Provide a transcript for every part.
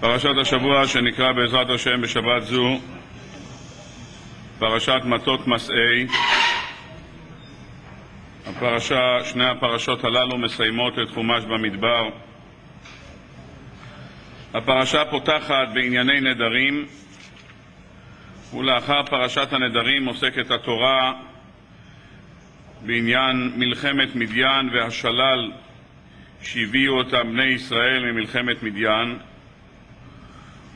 פרשת השבוע שנקרא בעזרת השם בשבת זו, פרשת מטות מסעי. הפרשה, שני הפרשות הללו מסיימות את חומש במדבר. הפרשה פותחת בענייני נדרים, ולאחר פרשת הנדרים עוסקת התורה בעניין מלחמת מדיין והשלל שהביאו אותם בני ישראל ממלחמת מדיין,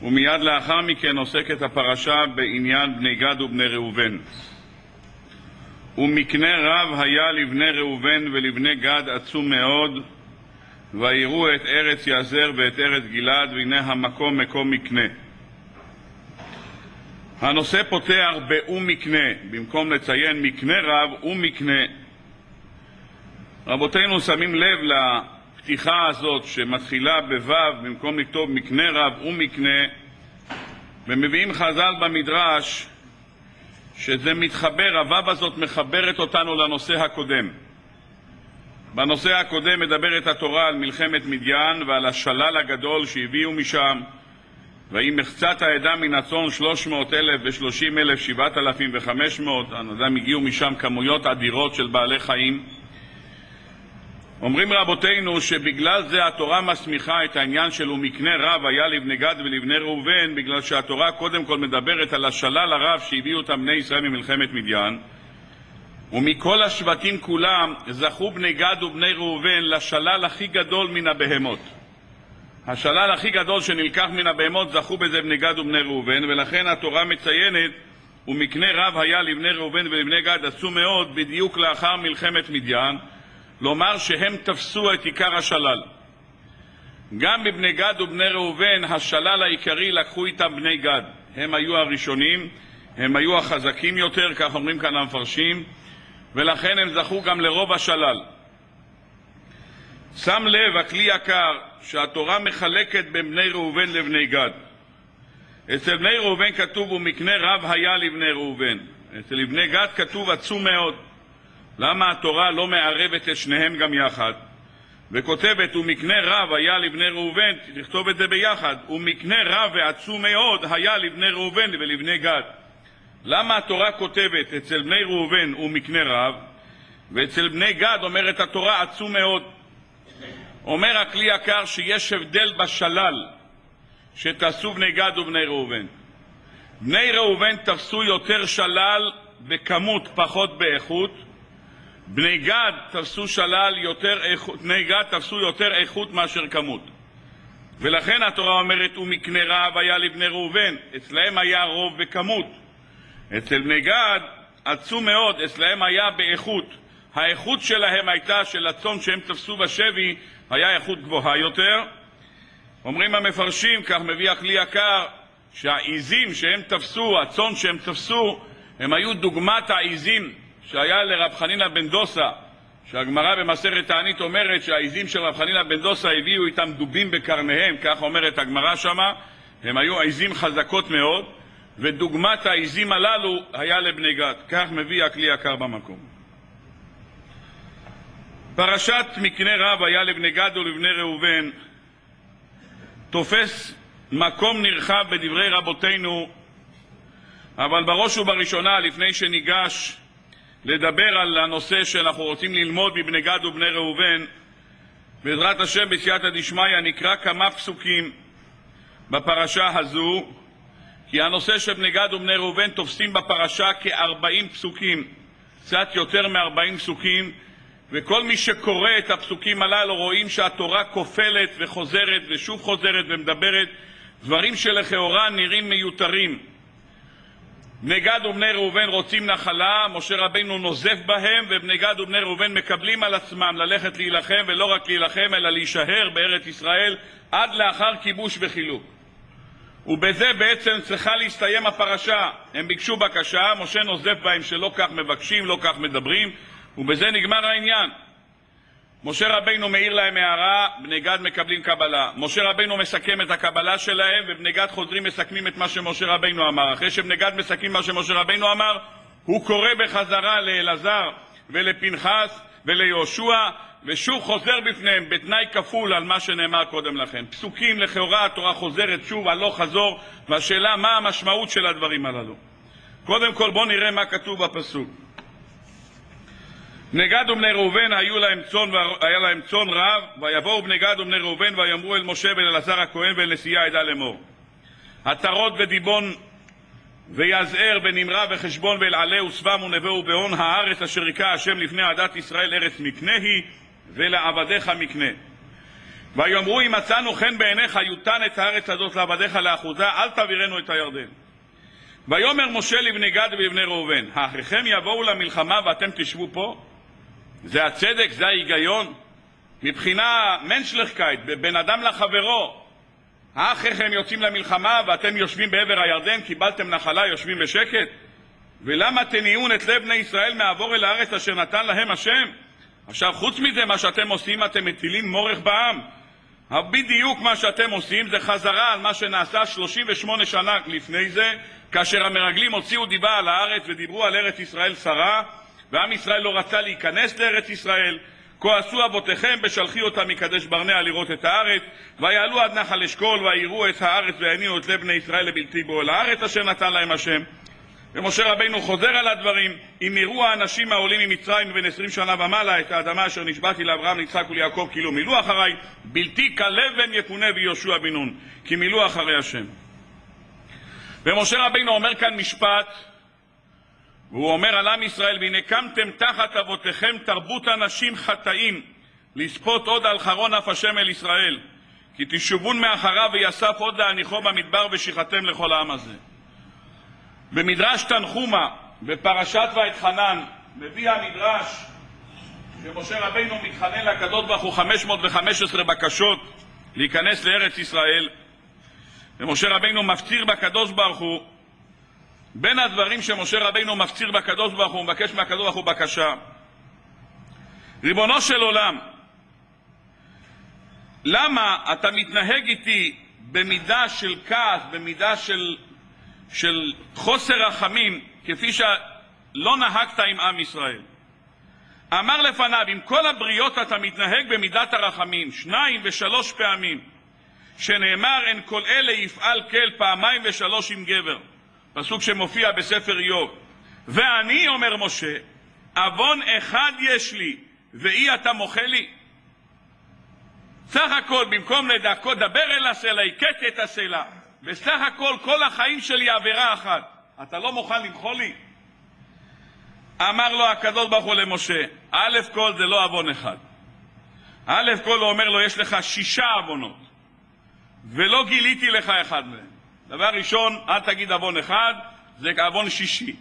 ומיד לאחר מכן עוסקת הפרשה בעניין בני גד ובני ראובן. ומקנה רב היה לבני ראובן ולבני גד עצום מאוד, ויראו את ארץ יעזר ואת ארץ גלעד, והנה המקום מקום מקנה. הנושא פותח ב"ומקנה", במקום לציין מקנה רב ומקנה. רבותינו שמים לב לפתיחה הזאת שמתחילה בו' במקום לכתוב מקנה רב ומקנה, ומביאים חז"ל במדרש שזה מתחבר, הו' הזאת מחברת אותנו לנושא הקודם. בנושא הקודם מדברת התורה על מלחמת מדיין ועל השלל הגדול שהביאו משם ויהי מחצת העדה מן הצאן שלוש מאות אלף ושלושים אלף שבעת אלפים וחמש מאות, הגיעו משם כמויות אדירות של בעלי חיים. אומרים רבותינו שבגלל זה התורה מסמיכה את העניין של ומקנה רב היה לבני גד ולבני ראובן, בגלל שהתורה קודם כל מדברת על השלל הרב שהביאו אותם בני ישראל ממלחמת מדיין, ומכל השבטים כולם זכו בני גד ובני ראובן לשלל הכי גדול מן הבהמות. השלל הכי גדול שנלקח מן הבהמות זכו בזה בני גד ובני ראובן, ולכן התורה מציינת ומקנה רב היה לבני ראובן ולבני גד עצום מאוד בדיוק לאחר מלחמת מדיין, לומר שהם תפסו את עיקר השלל. גם בבני גד ובני ראובן השלל העיקרי לקחו איתם בני גד. הם היו הראשונים, הם היו החזקים יותר, כך אומרים כאן המפרשים, ולכן הם זכו גם לרוב השלל. שם לב, הכלי יקר, שהתורה מחלקת בין בני ראובן לבני גד. אצל בני ראובן כתוב ומקנה רב היה לבני ראובן. אצל לבני גד כתוב עצום מאוד. למה התורה לא מערבת את שניהם גם יחד? וכותבת ומקנה רב היה לבני ראובן, תכתוב את זה ביחד, ומקנה רב ועצום מאוד היה לבני ראובן ולבני גד. למה התורה כותבת אצל בני ראובן ומקנה רב, ואצל בני גד אומרת התורה עצום מאוד? אומר הכלי יקר שיש הבדל בשלל שתעשו בני גד ובני ראובן. בני ראובן תפסו יותר שלל בכמות, פחות באיכות. בני גד תפסו שלל יותר איכות, בני גד תפסו יותר איכות מאשר כמות. ולכן התורה אומרת, ומקנה רב היה לבני ראובן, אצלהם היה רוב בכמות. אצל בני גד עצום מאוד, אצלהם היה באיכות. האיכות שלהם הייתה, של הצאן שהם תפסו בשבי, היה איכות גבוהה יותר. אומרים המפרשים, כך מביא הכלי יקר, שהעיזים שהם תפסו, הצאן שהם תפסו, הם היו דוגמת העיזים שהיה לרב חנינא בן דוסה, שהגמרא במסכת תענית אומרת שהעיזים של רב חנינא בן דוסה הביאו איתם דובים בקרניהם, כך אומרת הגמרא שמה, הם היו עיזים חזקות מאוד, ודוגמת העיזים הללו היה לבני גד. כך מביא הכלי יקר במקום. פרשת מקנה רב היה לבני גד ולבני ראובן תופס מקום נרחב בדברי רבותינו, אבל בראש ובראשונה, לפני שניגש לדבר על הנושא שאנחנו רוצים ללמוד מבני גד ובני ראובן, בעזרת השם בסייעתא דשמיא נקרא כמה פסוקים בפרשה הזו, כי הנושא של בני גד ובני ראובן תופסים בפרשה כ-40 פסוקים, קצת יותר מ-40 פסוקים, וכל מי שקורא את הפסוקים הללו רואים שהתורה כופלת וחוזרת ושוב חוזרת ומדברת דברים שלכאורה נראים מיותרים. בני גד ובני ראובן רוצים נחלה, משה רבינו נוזף בהם, ובני גד ובני ראובן מקבלים על עצמם ללכת להילחם, ולא רק להילחם, אלא להישאר בארץ ישראל עד לאחר כיבוש וחילוק. ובזה בעצם צריכה להסתיים הפרשה. הם ביקשו בקשה, משה נוזף בהם שלא כך מבקשים, לא כך מדברים, ובזה נגמר העניין. משה רבינו מעיר להם הערה, בני גד מקבלים קבלה. משה רבינו מסכם את הקבלה שלהם, ובני גד חוזרים מסכמים את מה שמשה רבינו אמר. אחרי שבני גד מסכמים מה שמשה רבינו אמר, הוא קורא בחזרה לאלעזר ולפנחס וליהושע, ושוב חוזר בפניהם בתנאי כפול על מה שנאמר קודם לכן. פסוקים לכאורה התורה חוזרת שוב הלוך חזור, והשאלה מה המשמעות של הדברים הללו. קודם כל בואו נראה מה כתוב בפסוק. בני גד ובני ראובן היו להם צאן, היה להם צאן רב, ויבואו בני גד ובני ראובן ויאמרו אל משה ואל אלעזר הכהן ואל נשיאי העדה לאמור. עטרות ודיבון ויזער ונמרה וחשבון ואל עלה ושבם ונווה ובהון הארץ אשר היכה השם לפני עדת ישראל ארץ מקנה היא ולעבדיך מקנה. ויאמרו אם מצאנו חן בעיניך יותן את הארץ הזאת לעבדיך לאחוזה אל תעבירנו את הירדן. ויאמר משה לבני גד ולבני ראובן האחיכם יבואו למלחמה ואתם תשבו פה? זה הצדק? זה ההיגיון? מבחינה מנשלכקייט, בין אדם לחברו, האחיכם יוצאים למלחמה ואתם יושבים בעבר הירדן, קיבלתם נחלה, יושבים בשקט? ולמה תניעון את לב בני ישראל מעבור אל הארץ אשר נתן להם השם? עכשיו, חוץ מזה, מה שאתם עושים, אתם מטילים מורך בעם. בדיוק מה שאתם עושים זה חזרה על מה שנעשה 38 שנה לפני זה, כאשר המרגלים הוציאו דיבה על הארץ ודיברו על ארץ ישראל שרה, ועם ישראל לא רצה להיכנס לארץ ישראל, כה עשו אבותיכם בשלחי אותם מקדש ברנע לראות את הארץ, ויעלו עד נחל אשכול, ויראו את הארץ, ויניעו את לב בני ישראל לבלתי בו אל הארץ אשר נתן להם השם. ומשה רבינו חוזר על הדברים, אם יראו האנשים העולים ממצרים בן עשרים שנה ומעלה את האדמה אשר נשבעתי לאברהם, ליצחק וליעקב כאילו מילאו אחריי, בלתי כלבן יפונה ויהושע בן נון, כי מילאו אחרי השם. ומשה רבינו אומר כאן משפט והוא אומר על עם ישראל, והנה קמתם תחת אבותיכם תרבות אנשים חטאים, לספות עוד על חרון אף השם אל ישראל, כי תשובון מאחריו ויסף עוד להניחו במדבר ושיחתם לכל העם הזה. במדרש תנחומה, בפרשת ואתחנן, מביא המדרש שמשה רבינו מתחנן לקדוש ברוך הוא 515 בקשות להיכנס לארץ ישראל, ומשה רבינו מפציר בקדוש ברוך הוא בין הדברים שמשה רבינו מפציר בקדוש ברוך הוא, מבקש מהקדוש ברוך הוא בקשה, ריבונו של עולם, למה אתה מתנהג איתי במידה של כעס, במידה של, של חוסר רחמים, כפי שלא נהגת עם עם ישראל? אמר לפניו, עם כל הבריות אתה מתנהג במידת הרחמים, שניים ושלוש פעמים, שנאמר, אין כל אלה יפעל כל פעמיים ושלוש עם גבר. פסוק שמופיע בספר איוב. ואני, אומר משה, עוון אחד יש לי, ואי אתה מוחה לי? סך הכל, במקום לדקות, דבר אל הסלע, הכיתי את הסלע. בסך הכל, כל החיים שלי עבירה אחת. אתה לא מוכן למחול לי? אמר לו הקדוש ברוך הוא למשה, א' כל זה לא עוון אחד. א' כל הוא אומר לו, יש לך שישה עוונות, ולא גיליתי לך אחד מהם. דבר ראשון, אל תגיד עוון אחד, זה עוון שישי.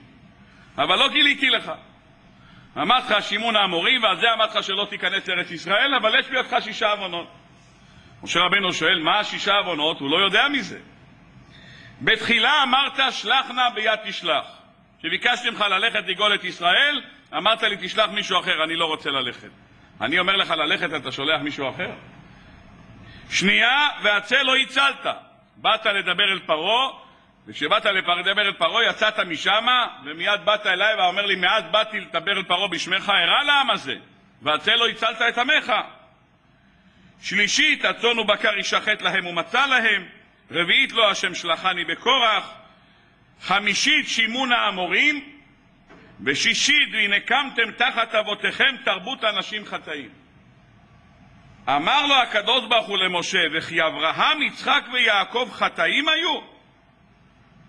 אבל לא גיליתי לך. אמרתי לך שמעון האמורי, ועל זה אמרתי לך שלא תיכנס לארץ ישראל, אבל יש בידך שישה עוונות. משה רבנו שואל, מה השישה עוונות? הוא לא יודע מזה. בתחילה אמרת, שלח נא ביד תשלח. כשביקשתי ממך ללכת לגאול את ישראל, אמרת לי, תשלח מישהו אחר, אני לא רוצה ללכת. אני אומר לך ללכת, אתה שולח מישהו אחר? שנייה, והצל לא הצלת. באת לדבר אל פרעה, וכשבאת לדבר אל פרעה יצאת משם, ומיד באת אליי ואומר לי, מאז באתי לדבר אל פרעה בשמך, הרע לעם הזה, זה לא הצלת את עמך. שלישית, הצאן ובקר יישחט להם ומצא להם. רביעית, לא השם שלחני בקורח. חמישית, שימון האמורים. ושישית, והנה קמתם תחת אבותיכם תרבות אנשים חטאים. אמר לו הקדוש ברוך הוא למשה, וכי אברהם, יצחק ויעקב חטאים היו?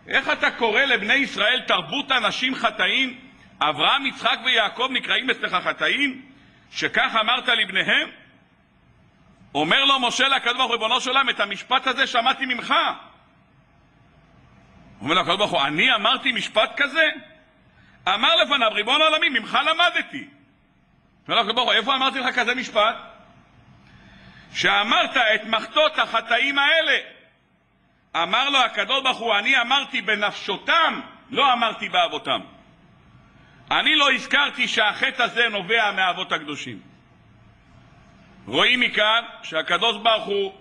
איך אתה קורא לבני ישראל תרבות אנשים חטאים? אברהם, יצחק ויעקב נקראים אצלך חטאים? שכך אמרת לבניהם? אומר לו משה לקדוש ברוך הוא, ריבונו של עולם, את המשפט הזה שמעתי ממך. אומר לו הקדוש ברוך הוא, אני אמרתי משפט כזה? אמר לפניו, ריבון העולמי, ממך למדתי. אומר לו הקדוש ברוך הוא, איפה אמרתי לך כזה משפט? שאמרת את מחטות החטאים האלה. אמר לו הקדוש ברוך הוא, אני אמרתי בנפשותם, לא אמרתי באבותם. אני לא הזכרתי שהחטא הזה נובע מהאבות הקדושים. רואים מכאן שהקדוש ברוך הוא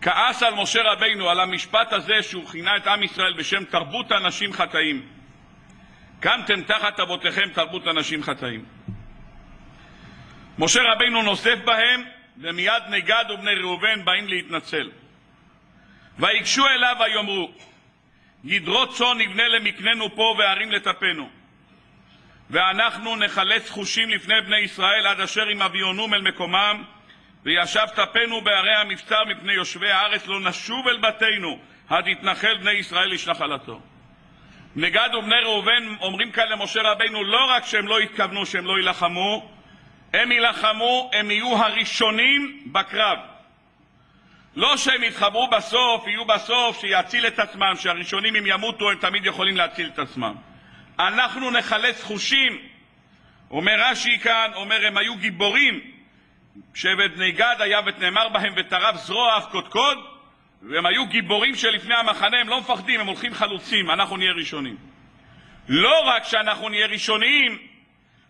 כעס על משה רבינו, על המשפט הזה שהוא כינה את עם ישראל בשם תרבות אנשים חטאים. קמתם תחת אבותיכם תרבות אנשים חטאים. משה רבינו נוסף בהם, ומיד נגד ובני ראובן באים להתנצל. ויגשו אליו ויאמרו, גדרות צאן נבנה למקננו פה וערים לטפנו. ואנחנו נחלץ חושים לפני בני ישראל עד אשר אם אביונום אל מקומם, וישב טפנו בערי המבצר מפני יושבי הארץ, לא נשוב אל בתינו, עד יתנחל בני ישראל איש נחלתו. נגד ובני ראובן אומרים כאן למשה רבינו לא רק שהם לא התכוונו שהם לא יילחמו, הם יילחמו, הם יהיו הראשונים בקרב. לא שהם יתחברו בסוף, יהיו בסוף, שיציל את עצמם, שהראשונים אם ימותו הם תמיד יכולים להציל את עצמם. אנחנו נחלץ חושים. אומר רש"י כאן, אומר הם היו גיבורים. שבט בני גד היה ונאמר בהם וטרף זרוע אף קודקוד, והם היו גיבורים שלפני המחנה, הם לא מפחדים, הם הולכים חלוצים, אנחנו נהיה ראשונים. לא רק שאנחנו נהיה ראשונים,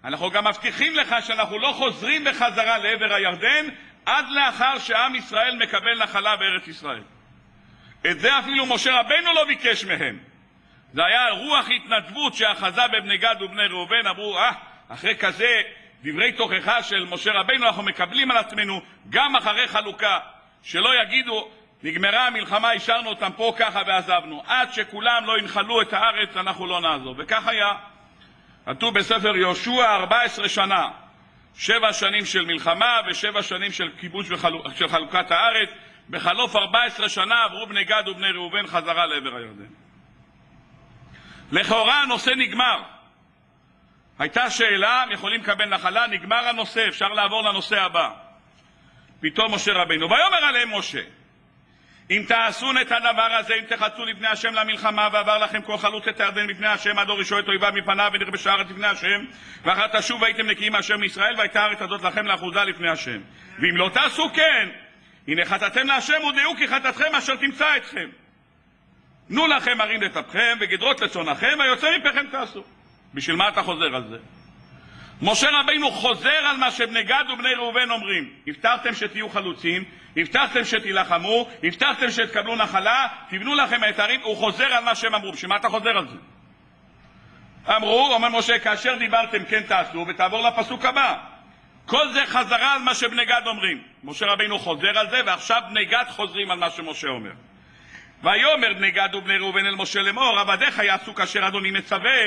אנחנו גם מבטיחים לך שאנחנו לא חוזרים בחזרה לעבר הירדן עד לאחר שעם ישראל מקבל נחלה בארץ ישראל. את זה אפילו משה רבנו לא ביקש מהם. זה היה רוח התנדבות שאחזה בבני גד ובני ראובן, אמרו, אה, אחרי כזה דברי תוכחה של משה רבנו אנחנו מקבלים על עצמנו גם אחרי חלוקה, שלא יגידו, נגמרה המלחמה, השארנו אותם פה ככה ועזבנו. עד שכולם לא ינחלו את הארץ, אנחנו לא נעזוב. וכך היה. כתוב בספר יהושע 14 שנה, שבע שנים של מלחמה ושבע שנים של כיבוש ושל חלוקת הארץ. בחלוף 14 שנה עברו בני גד ובני ראובן חזרה לעבר הירדן. לכאורה הנושא נגמר. הייתה שאלה, הם יכולים לקבל נחלה, נגמר הנושא, אפשר לעבור לנושא הבא. פתאום משה רבינו, ויאמר עליהם משה, אם תעשון את הדבר הזה, אם תחצו לפני השם למלחמה, ועבר לכם כל חלוץ את הירדן מפני השם, עד אור ישוע את אויביו מפניו, ונכבשה הארץ לפני השם, ואחר תשוב והייתם נקיים מאשר מישראל, והייתה הארץ הזאת לכם לאחוזה לפני השם. ואם לא תעשו כן, הנה חטאתם להשם ודעו כי חטאתכם אשר תמצא אתכם. תנו לכם ערים לטפכם, וגדרות לצונכם, ויוצא מפכם תעשו. בשביל מה אתה חוזר על זה? משה רבינו חוזר על מה שבני גד ובני ראובן אומרים. הבטחתם שתהיו חלוצים, הבטחתם שתילחמו, הבטחתם שתקבלו נחלה, תבנו לכם את הערים, הוא חוזר על מה שהם אמרו. בשביל מה אתה חוזר על זה? אמרו, אומר משה, כאשר דיברתם כן תעשו, ותעבור לפסוק הבא. כל זה חזרה על מה שבני גד אומרים. משה רבינו חוזר על זה, ועכשיו בני גד חוזרים על מה שמשה אומר. ויאמר בני גד ובני ראובן אל משה לאמור, עבדיך יעשו כאשר אדוני מצווה,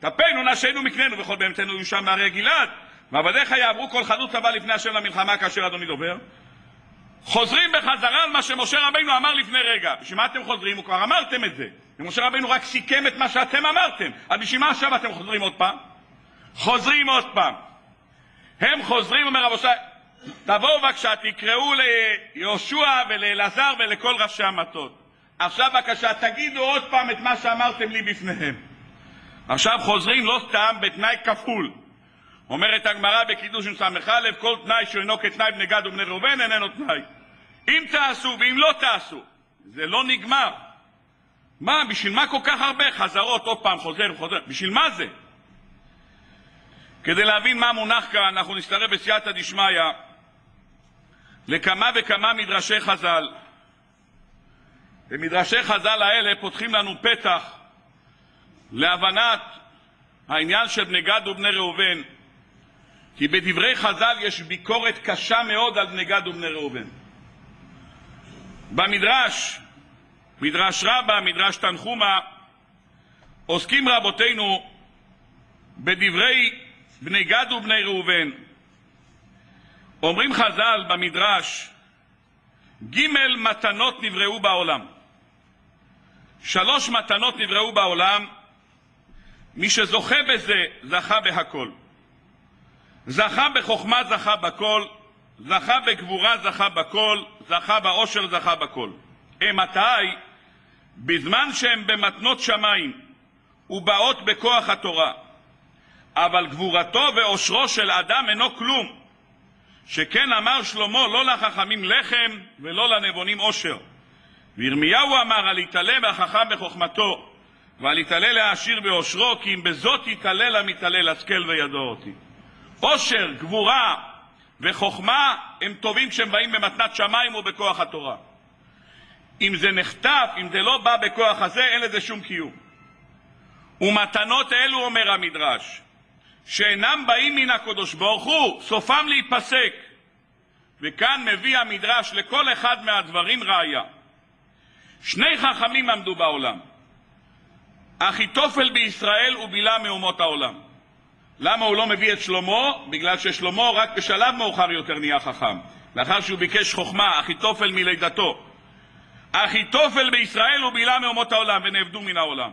טפנו נשינו מקננו וכל בהמתנו יהיו שם בהרי גלעד, ועבדיך יעברו כל חלוץ הבא לפני השם למלחמה כאשר אדוני דובר. חוזרים בחזרה על מה שמשה רבינו אמר לפני רגע. בשביל מה אתם חוזרים? כבר אמרתם את זה. ומשה רבינו רק סיכם את מה שאתם אמרתם. אז בשביל מה עכשיו אתם חוזרים עוד פעם? חוזרים עוד פעם. הם חוזרים, אומר רבותיי, תבואו בבקשה, תקראו ליהושע ולאלעזר ולכל ראשי המטות. עכשיו בבקשה, תגידו עוד פעם את מה שאמרתם לי בפניהם. עכשיו חוזרים לא סתם בתנאי כפול. אומרת הגמרא בקידוש ס"א, כל תנאי שאינו כתנאי בני גד ובני ראובן איננו תנאי. אם תעשו ואם לא תעשו, זה לא נגמר. מה, בשביל מה כל כך הרבה חזרות, עוד פעם חוזר וחוזר, בשביל מה זה? כדי להבין מה מונח כאן, אנחנו נסתרב בסייעתא דשמיא לכמה וכמה מדרשי חז"ל. ומדרשי חז"ל האלה פותחים לנו פתח להבנת העניין של בני גד ובני ראובן, כי בדברי חז"ל יש ביקורת קשה מאוד על בני גד ובני ראובן. במדרש, מדרש רבה, מדרש תנחומה, עוסקים רבותינו בדברי בני גד ובני ראובן. אומרים חז"ל במדרש, ג' מתנות נבראו בעולם. שלוש מתנות נבראו בעולם, מי שזוכה בזה, זכה בהכל. זכה בחוכמה, זכה בכל, זכה בגבורה, זכה בכל, זכה באושר, זכה בכל. מתי? בזמן שהם במתנות שמיים ובאות בכוח התורה. אבל גבורתו ואושרו של אדם אינו כלום. שכן אמר שלמה, לא לחכמים לחם ולא לנבונים אושר. וירמיהו אמר, על יתעלה החכם בחוכמתו, ועל יתעלה לעשיר באושרו, כי אם בזאת יתעלל המתעלל, השכל וידוע אותי. עושר, גבורה וחוכמה הם טובים כשהם באים במתנת שמיים ובכוח התורה. אם זה נחטף, אם זה לא בא בכוח הזה, אין לזה שום קיום. ומתנות אלו, אומר המדרש, שאינם באים מן הקדוש ברוך הוא, סופם להיפסק. וכאן מביא המדרש לכל אחד מהדברים ראיה. שני חכמים עמדו בעולם. אחיתופל בישראל ובילה מאומות העולם. למה הוא לא מביא את שלמה? בגלל ששלמה רק בשלב מאוחר יותר נהיה חכם. לאחר שהוא ביקש חוכמה, אחיתופל מלידתו. אחיתופל בישראל ובילה מאומות העולם ונאבדו מן העולם.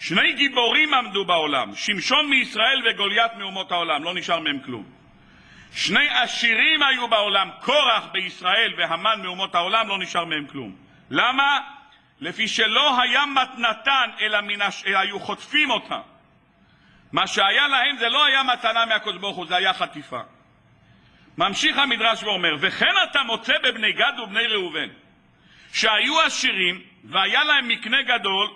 שני גיבורים עמדו בעולם, שמשון מישראל וגוליית מאומות העולם, לא נשאר מהם כלום. שני עשירים היו בעולם, קורח בישראל והמן מאומות העולם, לא נשאר מהם כלום. למה? לפי שלא היה מתנתן, אלא, מן היו חוטפים אותה. מה שהיה להם זה לא היה מתנה מהקדוש ברוך הוא, זה היה חטיפה. ממשיך המדרש ואומר, וכן אתה מוצא בבני גד ובני ראובן, שהיו עשירים, והיה להם מקנה גדול,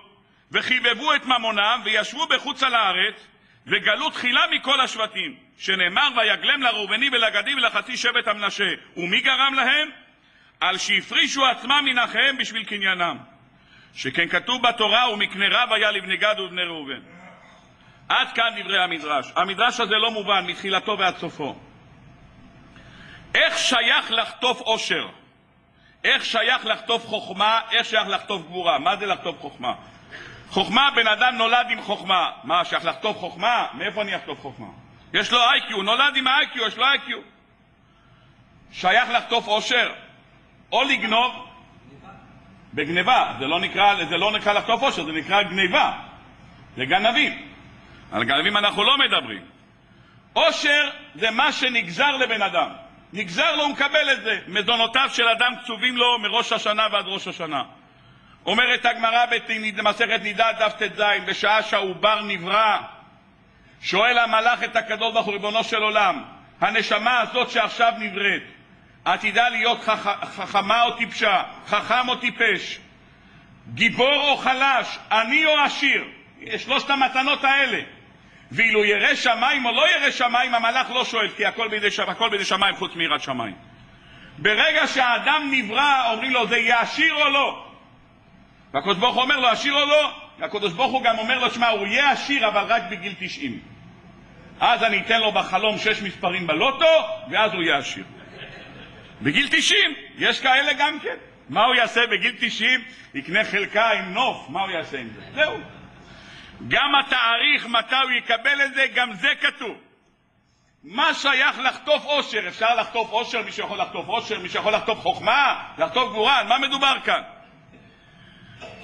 וחיבבו את ממונם, וישבו בחוץ על הארץ, וגלו תחילה מכל השבטים, שנאמר, ויגלם לראובני ולגדי ולחצי שבט המנשה. ומי גרם להם? על שהפרישו עצמם מן אחיהם בשביל קניינם. שכן כתוב בתורה, ומקנה רב היה לבני גד ובני ראובן. עד כאן דברי המדרש. המדרש הזה לא מובן מתחילתו ועד סופו. איך שייך לחטוף עושר? איך שייך לחטוף חוכמה? איך שייך לחטוף גבורה? מה זה לחטוף חוכמה? חוכמה, בן אדם נולד עם חוכמה. מה, שייך לחטוף חוכמה? מאיפה אני אחטוף חוכמה? יש לו איי-קיו, נולד עם איי-קיו, יש לו איי-קיו. שייך לחטוף עושר? או לגנוב? בגניבה. זה לא נקרא, זה לא נקרא לחטוף עושר, זה נקרא גניבה. זה גנבים. על גנבים אנחנו לא מדברים. עושר זה מה שנגזר לבן אדם. נגזר לו, הוא מקבל את זה. מזונותיו של אדם קצובים לו מראש השנה ועד ראש השנה. אומרת הגמרא במסכת נידה דף ט"ז, בשעה שהעובר נברא, שואל המלאך את הקדוש ברוך הוא, ריבונו של עולם, הנשמה הזאת שעכשיו נבראת, עתידה להיות חכ... חכמה או טיפשה, חכם או טיפש, גיבור או חלש, עני או עשיר, שלושת המתנות האלה. ואילו ירא שמיים או לא ירא שמיים, המלאך לא שואל, כי הכל בידי. הכל בידי שמיים חוץ מיראת שמיים. ברגע שהאדם נברא, אומרים לו, זה יהיה עשיר או לא? והקדוש ברוך הוא אומר לו, עשיר או לא? והקדוש ברוך הוא גם אומר לו, שמע, הוא יהיה עשיר, אבל רק בגיל 90. אז אני אתן לו בחלום שש מספרים בלוטו, ואז הוא יהיה עשיר. בגיל 90, יש כאלה גם כן. מה הוא יעשה בגיל 90? יקנה חלקה עם נוף, מה הוא יעשה עם זה? זהו. גם התאריך מתי הוא יקבל את זה, גם זה כתוב. מה שייך לחטוף עושר? אפשר לחטוף עושר, מי שיכול לחטוף עושר, מי שיכול לחטוף חוכמה, לחטוף גבורה, על מה מדובר כאן?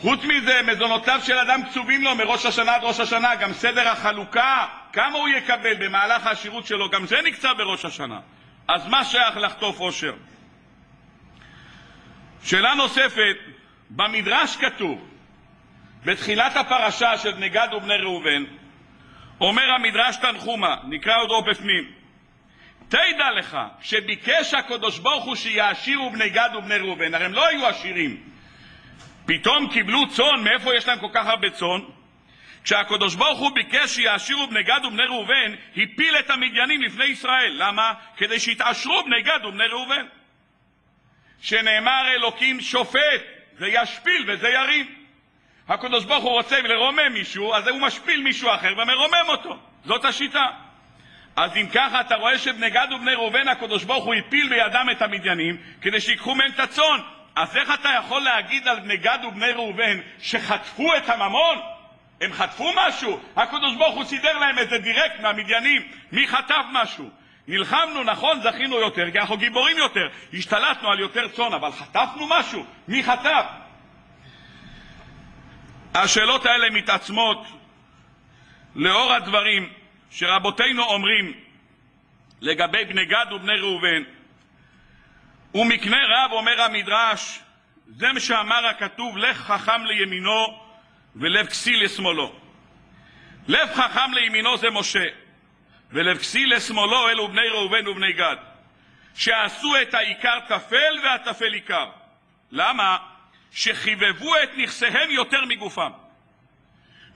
חוץ מזה, מזונותיו של אדם קצובים לו מראש השנה עד ראש השנה, גם סדר החלוקה, כמה הוא יקבל במהלך העשירות שלו, גם זה נקצב בראש השנה. אז מה שייך לחטוף עושר? שאלה נוספת, במדרש כתוב, בתחילת הפרשה של בני גד ובני ראובן, אומר המדרש תנחומה, נקרא אותו בפנים, תדע לך, שביקש הקדוש ברוך הוא שיעשירו בני גד ובני ראובן, הרי הם לא היו עשירים, פתאום קיבלו צאן, מאיפה יש להם כל כך הרבה צאן? כשהקדוש ברוך הוא ביקש שיעשירו בני גד ובני ראובן, הפיל את המדיינים לפני ישראל. למה? כדי שיתעשרו בני גד ובני ראובן. שנאמר אלוקים שופט, זה ישפיל וזה ירים. הקדוש ברוך הוא רוצה לרומם מישהו, אז הוא משפיל מישהו אחר ומרומם אותו. זאת השיטה. אז אם ככה אתה רואה שבני גד ובני ראובן הקדוש ברוך הוא הפיל בידם את המדיינים כדי שיקחו מהם את הצאן. אז איך אתה יכול להגיד על בני גד ובני ראובן שחטפו את הממון? הם חטפו משהו? הקדוש ברוך הוא סידר להם איזה דירקט מהמדיינים. מי חטף משהו? נלחמנו, נכון, זכינו יותר, כי אנחנו גיבורים יותר. השתלטנו על יותר צאן, אבל חטפנו משהו? מי חטף? השאלות האלה מתעצמות לאור הדברים שרבותינו אומרים לגבי בני גד ובני ראובן. ומקנה רב, אומר המדרש, זה מה שאמר הכתוב, לך חכם לימינו ולב כסיל לשמאלו. לב חכם לימינו זה משה, ולב כסיל לשמאלו אלו בני ראובן ובני גד, שעשו את העיקר טפל והטפל עיקר. למה? שחיבבו את נכסיהם יותר מגופם.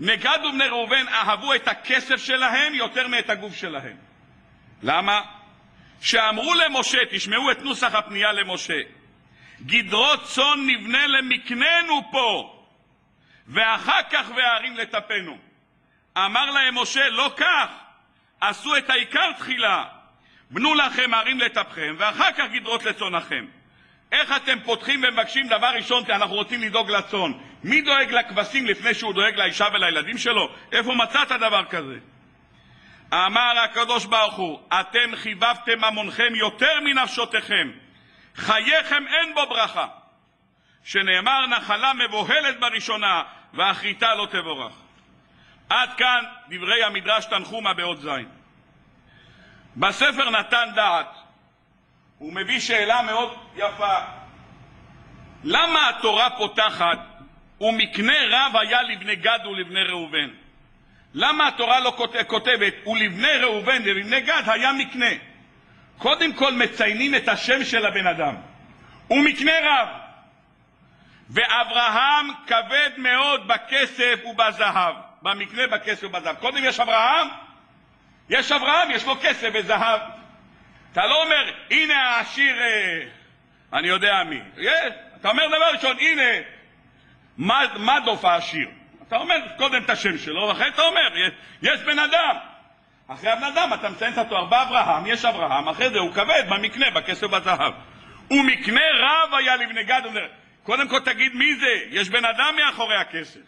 נגד ובני ראובן אהבו את הכסף שלהם יותר מאת הגוף שלהם. למה? שאמרו למשה, תשמעו את נוסח הפנייה למשה, גדרות צאן נבנה למקננו פה, ואחר כך והערים לטפנו. אמר להם משה, לא כך, עשו את העיקר תחילה, בנו לכם ערים לטפכם, ואחר כך גדרות לצונכם. איך אתם פותחים ומבקשים דבר ראשון, כי אנחנו רוצים לדאוג לצאן. מי דואג לכבשים לפני שהוא דואג לאישה ולילדים שלו? איפה מצאת דבר כזה? אמר הקדוש ברוך הוא, אתם חיבבתם ממונכם יותר מנפשותיכם, חייכם אין בו ברכה. שנאמר נחלה מבוהלת בראשונה, ואחריתה לא תבורך. עד כאן דברי המדרש תנחומה באות זין. בספר נתן דעת הוא מביא שאלה מאוד יפה. למה התורה פותחת ומקנה רב היה לבני גד ולבני ראובן? למה התורה לא כותבת ולבני ראובן ולבני גד היה מקנה? קודם כל מציינים את השם של הבן אדם. הוא מקנה רב. ואברהם כבד מאוד בכסף ובזהב. במקנה בכסף ובזהב. קודם יש אברהם, יש אברהם, יש לו כסף וזהב. אתה לא אומר, הנה העשיר, אה, אני יודע מי. אתה אומר דבר ראשון, הנה מדוף העשיר. אתה אומר קודם את השם שלו, ואחרי אתה אומר, יש בן אדם. אחרי הבן אדם אתה מציין את התואר באברהם, יש אברהם, אחרי זה הוא כבד במקנה, בכסף בזהב. ומקנה רב היה לבני גד. קודם כל תגיד מי זה, יש בן אדם מאחורי הכסף.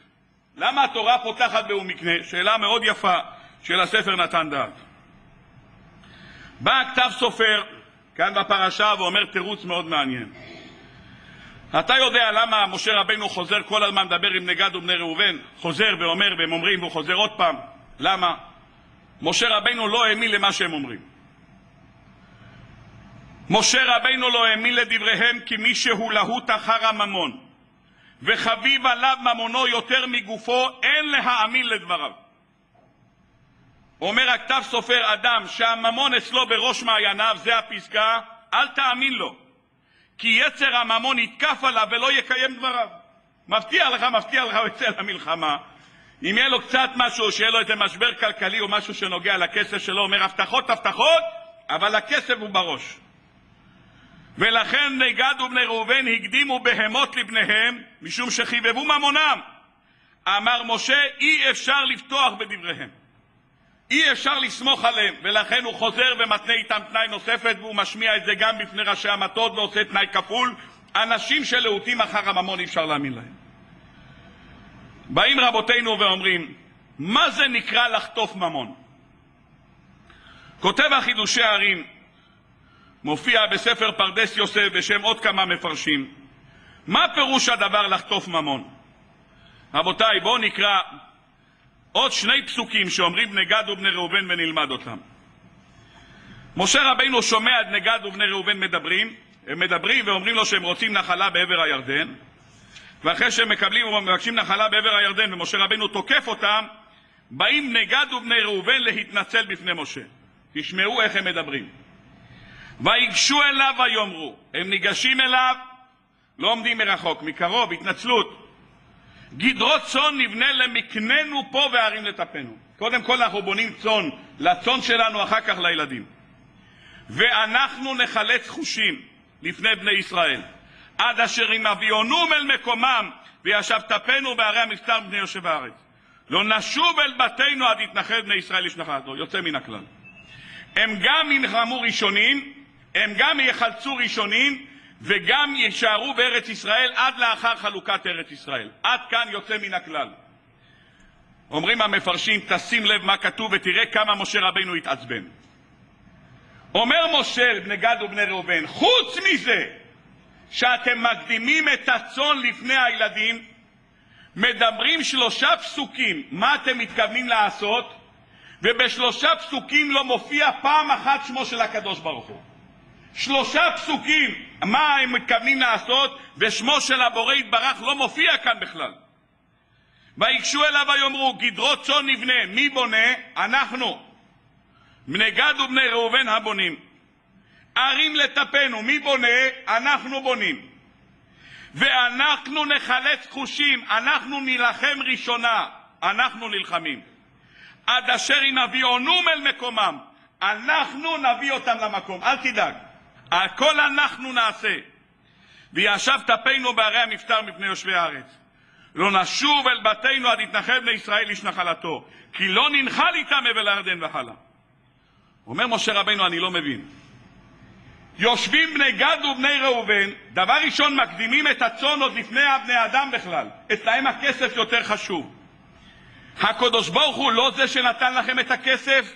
למה התורה פותחת ב"הוא מקנה"? שאלה מאוד יפה של הספר נתן דעת. בא כתב סופר כאן בפרשה ואומר תירוץ מאוד מעניין. אתה יודע למה משה רבנו חוזר כל הזמן לדבר עם נגד ובני ראובן? חוזר ואומר והם אומרים והוא חוזר עוד פעם. למה? משה רבנו לא האמין למה שהם אומרים. משה רבנו לא האמין לדבריהם כי מי שהוא להוט אחר הממון וחביב עליו ממונו יותר מגופו אין להאמין לדבריו. אומר הכתב סופר אדם שהממון אצלו בראש מעייניו, זה הפסקה, אל תאמין לו, כי יצר הממון יתקף עליו ולא יקיים דבריו. מבטיח לך, מבטיח לך, הוא יצא למלחמה. אם יהיה לו קצת משהו, שיהיה לו איזה משבר כלכלי או משהו שנוגע לכסף שלו, אומר הבטחות, הבטחות, אבל הכסף הוא בראש. ולכן בני גד ובני ראובן הקדימו בהמות לבניהם, משום שחיבבו ממונם. אמר משה, אי אפשר לפתוח בדבריהם. אי אפשר לסמוך עליהם, ולכן הוא חוזר ומתנה איתם תנאי נוספת, והוא משמיע את זה גם בפני ראשי המטות ועושה תנאי כפול. אנשים שלהוטים אחר הממון אי אפשר להאמין להם. באים רבותינו ואומרים, מה זה נקרא לחטוף ממון? כותב החידושי הערים, מופיע בספר פרדס יוסף בשם עוד כמה מפרשים, מה פירוש הדבר לחטוף ממון? רבותיי, בואו נקרא עוד שני פסוקים שאומרים בני גד ובני ראובן ונלמד אותם. משה רבינו שומע את בני גד ובני ראובן מדברים, הם מדברים ואומרים לו שהם רוצים נחלה בעבר הירדן, ואחרי שהם מקבלים ומבקשים נחלה בעבר הירדן ומשה רבינו תוקף אותם, באים בני גד ובני ראובן להתנצל בפני משה. תשמעו איך הם מדברים. ויגשו אליו ויאמרו, הם ניגשים אליו, לא עומדים מרחוק, מקרוב, התנצלות. גדרות צאן נבנה למקננו פה וערים לטפנו. קודם כל אנחנו בונים צאן לצאן שלנו, אחר כך לילדים. ואנחנו נחלץ חושים לפני בני ישראל, עד אשר אם אביונום אל מקומם וישב טפנו בערי המסתר בני יושב הארץ. לא נשוב אל בתינו עד יתנחל בני ישראל לשנחלתו, יוצא מן הכלל. הם גם ינחמו ראשונים, הם גם יחלצו ראשונים, וגם יישארו בארץ ישראל עד לאחר חלוקת ארץ ישראל. עד כאן יוצא מן הכלל. אומרים המפרשים, תשים לב מה כתוב ותראה כמה משה רבינו התעצבן. אומר משה לבני גד ובני ראובן, חוץ מזה שאתם מקדימים את הצאן לפני הילדים, מדברים שלושה פסוקים מה אתם מתכוונים לעשות, ובשלושה פסוקים לא מופיע פעם אחת שמו של הקדוש ברוך הוא. שלושה פסוקים מה הם מתכוונים לעשות, ושמו של הבורא יתברך לא מופיע כאן בכלל. ויגשו אליו ויאמרו, גדרות צאן נבנה, מי בונה? אנחנו. בני גד ובני ראובן הבונים. ערים לטפנו, מי בונה? אנחנו בונים. ואנחנו נחלץ חושים, אנחנו נילחם ראשונה, אנחנו נלחמים. עד אשר אם אביאונום אל מקומם, אנחנו נביא אותם למקום, אל תדאג. הכל אנחנו נעשה. וישב טפינו בערי המפטר מפני יושבי הארץ. לא נשוב אל בתינו עד יתנחל בני ישראל איש נחלתו, כי לא ננחל איתם אבל הירדן והלאה. אומר משה רבינו, אני לא מבין. יושבים בני גד ובני ראובן, דבר ראשון מקדימים את הצאן עוד לפני הבני אדם בכלל. אצלהם הכסף יותר חשוב. הקדוש ברוך הוא לא זה שנתן לכם את הכסף?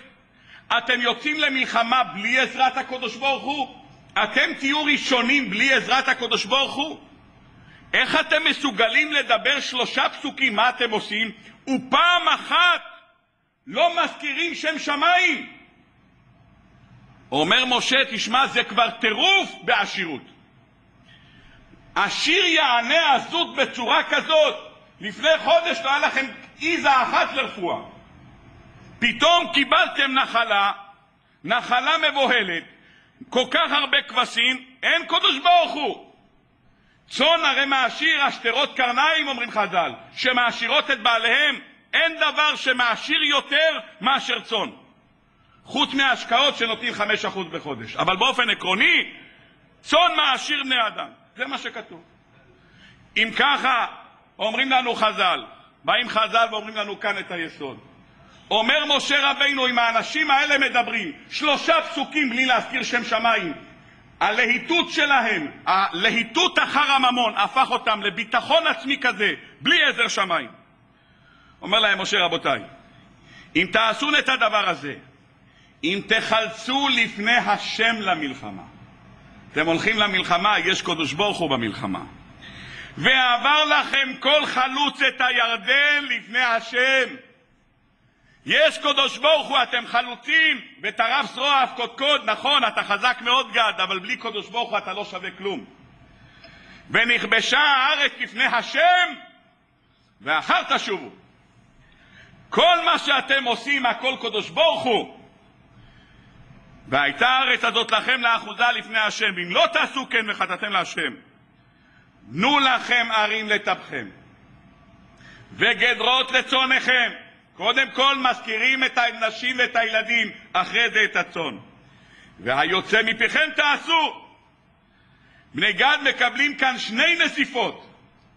אתם יוצאים למלחמה בלי עזרת הקדוש ברוך הוא? אתם תהיו ראשונים בלי עזרת הקדוש ברוך הוא? איך אתם מסוגלים לדבר שלושה פסוקים, מה אתם עושים, ופעם אחת לא מזכירים שם שמיים? אומר משה, תשמע, זה כבר טירוף בעשירות. עשיר יענה עזות בצורה כזאת. לפני חודש לא היה לכם איזה אחת לרפואה. פתאום קיבלתם נחלה, נחלה מבוהלת, כל כך הרבה כבשים, אין קדוש ברוך הוא. צאן הרי מעשיר השטרות קרניים, אומרים חז"ל, שמעשירות את בעליהם, אין דבר שמעשיר יותר מאשר צאן. חוץ מההשקעות שנותנים 5% בחודש. אבל באופן עקרוני, צאן מעשיר בני אדם. זה מה שכתוב. אם ככה, אומרים לנו חז"ל, באים חז"ל ואומרים לנו כאן את היסוד. אומר משה רבינו, אם האנשים האלה מדברים שלושה פסוקים בלי להזכיר שם שמיים, הלהיטות שלהם, הלהיטות אחר הממון, הפך אותם לביטחון עצמי כזה, בלי עזר שמיים. אומר להם משה רבותיי, אם תעשו את הדבר הזה, אם תחלצו לפני השם למלחמה, אתם הולכים למלחמה, יש קדוש ברוך הוא במלחמה. ועבר לכם כל חלוץ את הירדן לפני השם. יש קדוש ברוך הוא, אתם חלוצים, וטרף זרוע אף קודקוד, נכון, אתה חזק מאוד גד, אבל בלי קדוש ברוך הוא אתה לא שווה כלום. ונכבשה הארץ לפני השם, ואחר תשובו. כל מה שאתם עושים, הכל קדוש ברוך הוא. והייתה הארץ הזאת לכם לאחוזה לפני השם, אם לא תעשו כן וחטאתם להשם. תנו לכם ערים לטפכם, וגדרות לצונכם. קודם כל מזכירים את הנשים ואת הילדים, אחרי זה את הצאן. והיוצא מפיכם תעשו. בני גד מקבלים כאן שני נזיפות.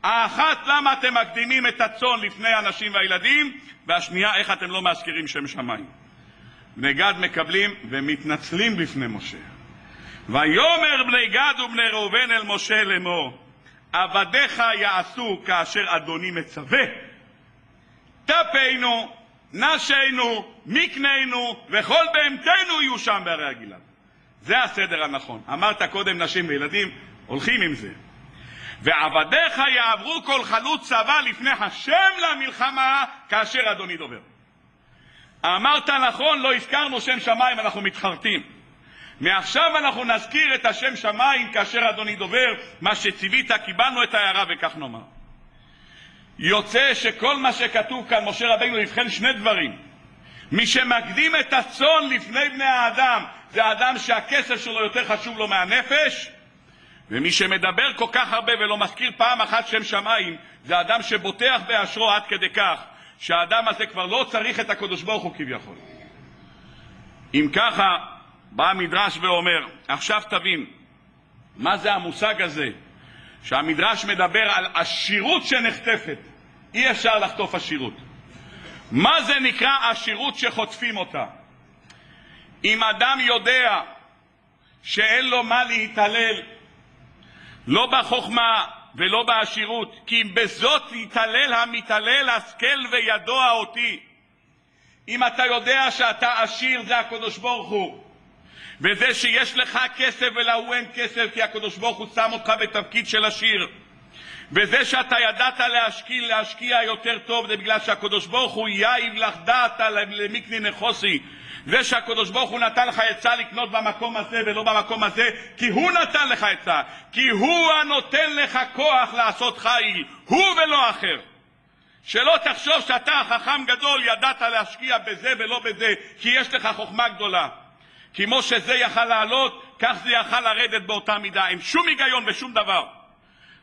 האחת, למה אתם מקדימים את הצאן לפני הנשים והילדים, והשנייה, איך אתם לא מזכירים שם שמיים. בני גד מקבלים ומתנצלים בפני משה. ויאמר בני גד ובני ראובן אל משה לאמור, עבדיך יעשו כאשר אדוני מצווה. טפנו, נשינו, מקננו, וכל בהמתנו יהיו שם בערי הגלעד. זה הסדר הנכון. אמרת קודם נשים וילדים, הולכים עם זה. ועבדיך יעברו כל חלוץ צבא לפני השם למלחמה, כאשר אדוני דובר. אמרת נכון, לא הזכרנו שם שמיים, אנחנו מתחרטים. מעכשיו אנחנו נזכיר את השם שמיים כאשר אדוני דובר, מה שציווית, קיבלנו את ההערה וכך נאמר. יוצא שכל מה שכתוב כאן, משה רבינו יבחן שני דברים. מי שמקדים את הצאן לפני בני האדם, זה האדם שהכסף שלו יותר חשוב לו מהנפש, ומי שמדבר כל כך הרבה ולא מזכיר פעם אחת שם שמיים, זה אדם שבוטח באשרו עד כדי כך, שהאדם הזה כבר לא צריך את הקדוש ברוך הוא כביכול. אם ככה, בא המדרש ואומר, עכשיו תבין, מה זה המושג הזה, שהמדרש מדבר על עשירות שנחטפת. אי אפשר לחטוף עשירות. מה זה נקרא עשירות שחוטפים אותה? אם אדם יודע שאין לו מה להתעלל, לא בחוכמה ולא בעשירות, כי אם בזאת יתעלל המתעלל, השכל וידוע אותי. אם אתה יודע שאתה עשיר, זה הקדוש ברוך הוא. וזה שיש לך כסף ולהוא אין כסף, כי הקדוש ברוך הוא שם אותך בתפקיד של עשיר. וזה שאתה ידעת להשקיע, להשקיע יותר טוב, זה בגלל שהקדוש ברוך הוא יאיב לך דעת למיקני נחוסי. זה שהקדוש ברוך הוא נתן לך עצה לקנות במקום הזה ולא במקום הזה, כי הוא נתן לך עצה. כי הוא הנותן לך כוח לעשות חיל, הוא ולא אחר. שלא תחשוב שאתה חכם גדול, ידעת להשקיע בזה ולא בזה, כי יש לך חוכמה גדולה. כמו שזה יכל לעלות, כך זה יכל לרדת באותה מידה. אין שום היגיון ושום דבר.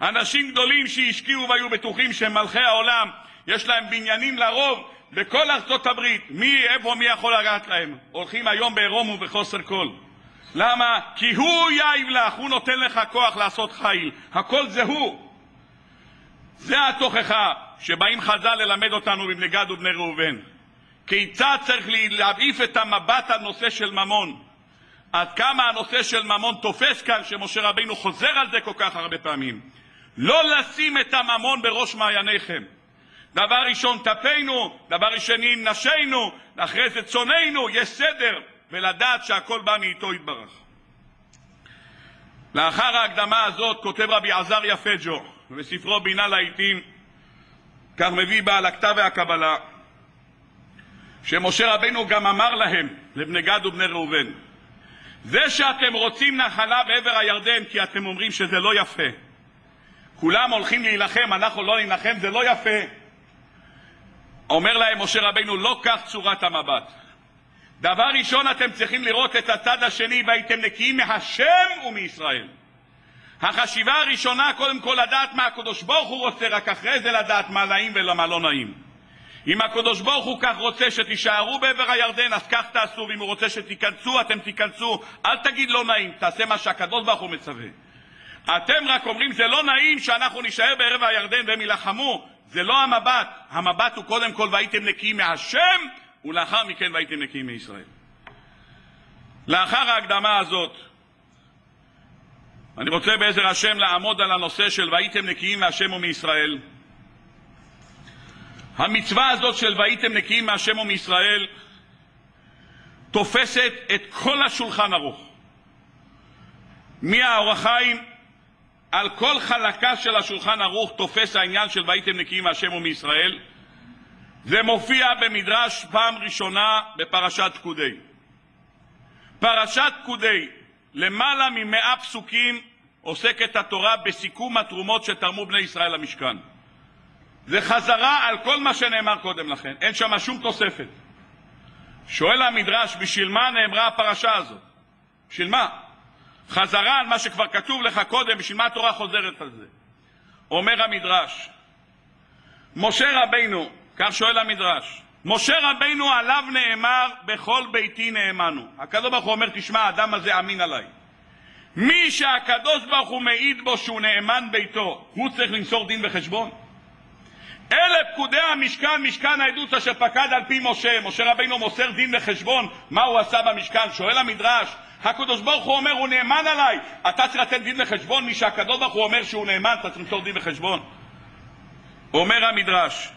אנשים גדולים שהשקיעו והיו בטוחים שהם מלכי העולם, יש להם בניינים לרוב בכל ארצות הברית. מי, איפה, מי יכול לגעת להם? הולכים היום בעירום ובחוסר כל. למה? כי הוא יאיב לך, הוא נותן לך כוח לעשות חיל. הכל זה הוא. זה התוכחה שבאים חז"ל ללמד אותנו בבני גד ובני ראובן. כיצד צריך להעיף את המבט על נושא של ממון. עד כמה הנושא של ממון תופס כאן, שמשה רבינו חוזר על זה כל כך הרבה פעמים. לא לשים את הממון בראש מעייניכם. דבר ראשון טפינו, דבר שני נשינו, אחרי זה צוננו, יש סדר, ולדעת שהכל בא מאיתו יתברך. לאחר ההקדמה הזאת כותב רבי עזריה פג'ו בספרו בינה לעיתים, כך מביא בעל הכתב והקבלה, שמשה רבנו גם אמר להם, לבני גד ובני ראובן, זה שאתם רוצים נחלה בעבר הירדן כי אתם אומרים שזה לא יפה, כולם הולכים להילחם, אנחנו לא נילחם, זה לא יפה. אומר להם משה רבנו, לא כך צורת המבט. דבר ראשון, אתם צריכים לראות את הצד השני, והייתם נקיים מהשם ומישראל. החשיבה הראשונה, קודם כל לדעת מה הקדוש ברוך הוא רוצה, רק אחרי זה לדעת מה נעים ולמה לא נעים. אם הקדוש ברוך הוא כך רוצה שתישארו בעבר הירדן, אז כך תעשו, ואם הוא רוצה שתיכנסו, אתם תיכנסו. אל תגיד לא נעים, תעשה מה שהקדוש ברוך הוא מצווה. אתם רק אומרים, זה לא נעים שאנחנו נישאר בערב הירדן והם יילחמו. זה לא המבט. המבט הוא קודם כל, והייתם נקיים מהשם, ולאחר מכן והייתם נקיים מישראל. לאחר ההקדמה הזאת, אני רוצה בעזר השם לעמוד על הנושא של והייתם נקיים מהשם ומישראל. המצווה הזאת של והייתם נקיים מהשם ומישראל תופסת את כל השולחן ערוך. מהאור החיים על כל חלקה של השולחן ערוך תופס העניין של והייתם נקיים מהשם ומישראל. זה מופיע במדרש פעם ראשונה בפרשת פקודי. פרשת פקודי, למעלה ממאה פסוקים עוסקת התורה בסיכום התרומות שתרמו בני ישראל למשכן. זה חזרה על כל מה שנאמר קודם לכן, אין שם שום תוספת. שואל המדרש, בשביל מה נאמרה הפרשה הזאת? בשביל מה? חזרה על מה שכבר כתוב לך קודם, בשביל מה התורה חוזרת על זה? אומר המדרש, משה רבינו, כך שואל המדרש, משה רבינו עליו נאמר, בכל ביתי נאמנו. הקדוש ברוך הוא אומר, תשמע, האדם הזה אמין עליי. מי שהקדוש ברוך הוא מעיד בו שהוא נאמן ביתו, הוא צריך למסור דין וחשבון? אלה פקודי המשכן, משכן העדות אשר פקד על פי משה. משה רבינו מוסר דין וחשבון מה הוא עשה במשכן. שואל המדרש, הקדוש ברוך הוא אומר, הוא נאמן עליי. אתה צריך לתת דין וחשבון, מי שהקדוש ברוך הוא אומר שהוא נאמן, אתה צריך למסור דין וחשבון. אומר המדרש,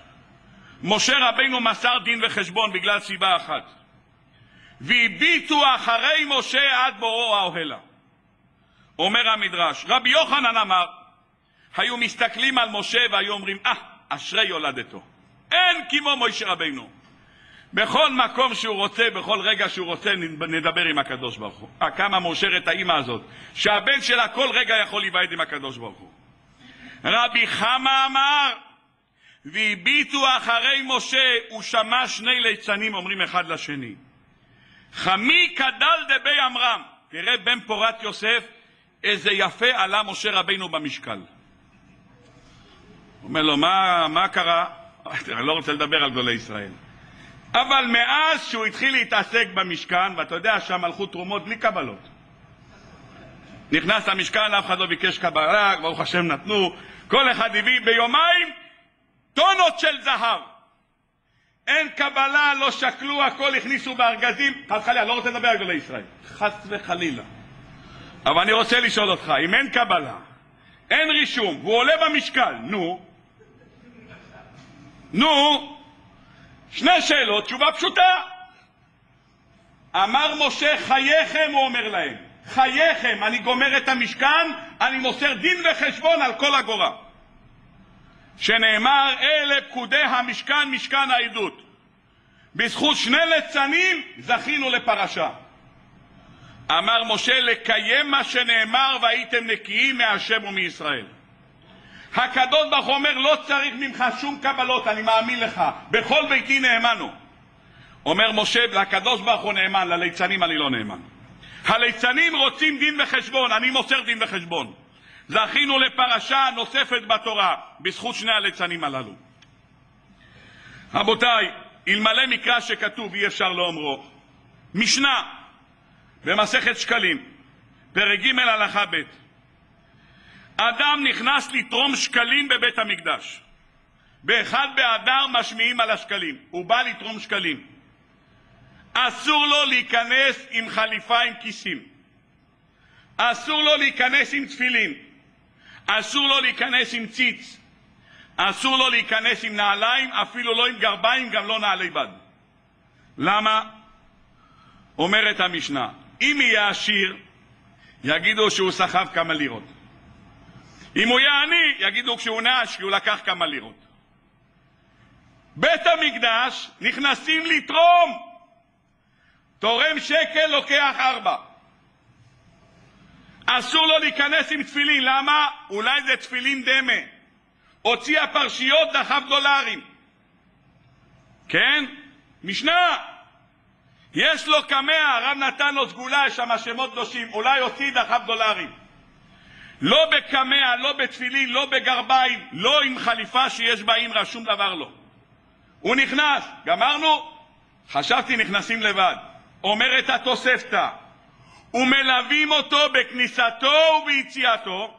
משה רבינו מסר דין וחשבון בגלל סיבה אחת. והביטו אחרי משה עד בואו האוהלה. אומר המדרש, רבי יוחנן אמר, היו מסתכלים על משה והיו אומרים, אה, ah, אשרי יולדתו. אין כמו משה רבינו. בכל מקום שהוא רוצה, בכל רגע שהוא רוצה, נדבר עם הקדוש ברוך הוא. אה, כמה מאושרת האימא הזאת, שהבן שלה כל רגע יכול להיוועד עם הקדוש ברוך הוא. רבי חמא אמר, והביטו אחרי משה, ושמע שני ליצנים אומרים אחד לשני. חמי כדל דבי עמרם, תראה בן פורת יוסף, איזה יפה עלה משה רבינו במשקל. אומר לו, מה, מה קרה? אני לא רוצה לדבר על גדולי ישראל. אבל מאז שהוא התחיל להתעסק במשכן, ואתה יודע שם הלכו תרומות בלי קבלות. נכנס למשכן, אף אחד לא ביקש קבלה, ברוך השם נתנו, כל אחד הביא ביומיים טונות של זהב. אין קבלה, לא שקלו, הכל הכניסו בארגזים. חס וחלילה, לא רוצה לדבר על גדולי ישראל. חס וחלילה. אבל אני רוצה לשאול אותך, אם אין קבלה, אין רישום, והוא עולה במשקל, נו, נו, שני שאלות, תשובה פשוטה. אמר משה, חייכם, הוא אומר להם, חייכם, אני גומר את המשכן, אני מוסר דין וחשבון על כל אגורה. שנאמר, אלה פקודי המשכן, משכן העדות. בזכות שני ליצנים זכינו לפרשה. אמר משה, לקיים מה שנאמר, והייתם נקיים מהשם ומישראל. הקדוש ברוך הוא אומר, לא צריך ממך שום קבלות, אני מאמין לך, בכל ביתי נאמנו. אומר משה, לקדוש ברוך הוא נאמן, לליצנים אני לא נאמן. הליצנים רוצים דין וחשבון, אני מוסר דין וחשבון. זכינו לפרשה נוספת בתורה, בזכות שני הליצנים הללו. רבותיי, אלמלא מקרא שכתוב אי אפשר לאומרו. משנה במסכת שקלים, פרק ג' הלכה ב' אדם נכנס לתרום שקלים בבית המקדש. באחד באדר משמיעים על השקלים. הוא בא לתרום שקלים. אסור לו להיכנס עם חליפה עם כיסים. אסור לו להיכנס עם תפילין. אסור לו להיכנס עם ציץ. אסור לו להיכנס עם נעליים, אפילו לא עם גרביים, גם לא נעלי בד. למה? אומרת המשנה, אם יהיה עשיר, יגידו שהוא סחב כמה לירות. אם הוא יהיה עני, יגידו כשהוא נעש כי הוא לקח כמה לירות. בית המקדש נכנסים לתרום. תורם שקל לוקח ארבע. אסור לו להיכנס עם תפילין, למה? אולי זה תפילין דמה. הוציא הפרשיות, דחף דולרים. כן? משנה. יש לו קמע, הרב נתן לו סגולה, יש שם שמות קדושים, אולי הוציא דחף דולרים. לא בקמע, לא בתפילין, לא בגרביים, לא עם חליפה שיש בה אינרה, שום דבר לא. הוא נכנס, גמרנו? חשבתי נכנסים לבד. אומרת התוספתא, ומלווים אותו בכניסתו וביציאתו,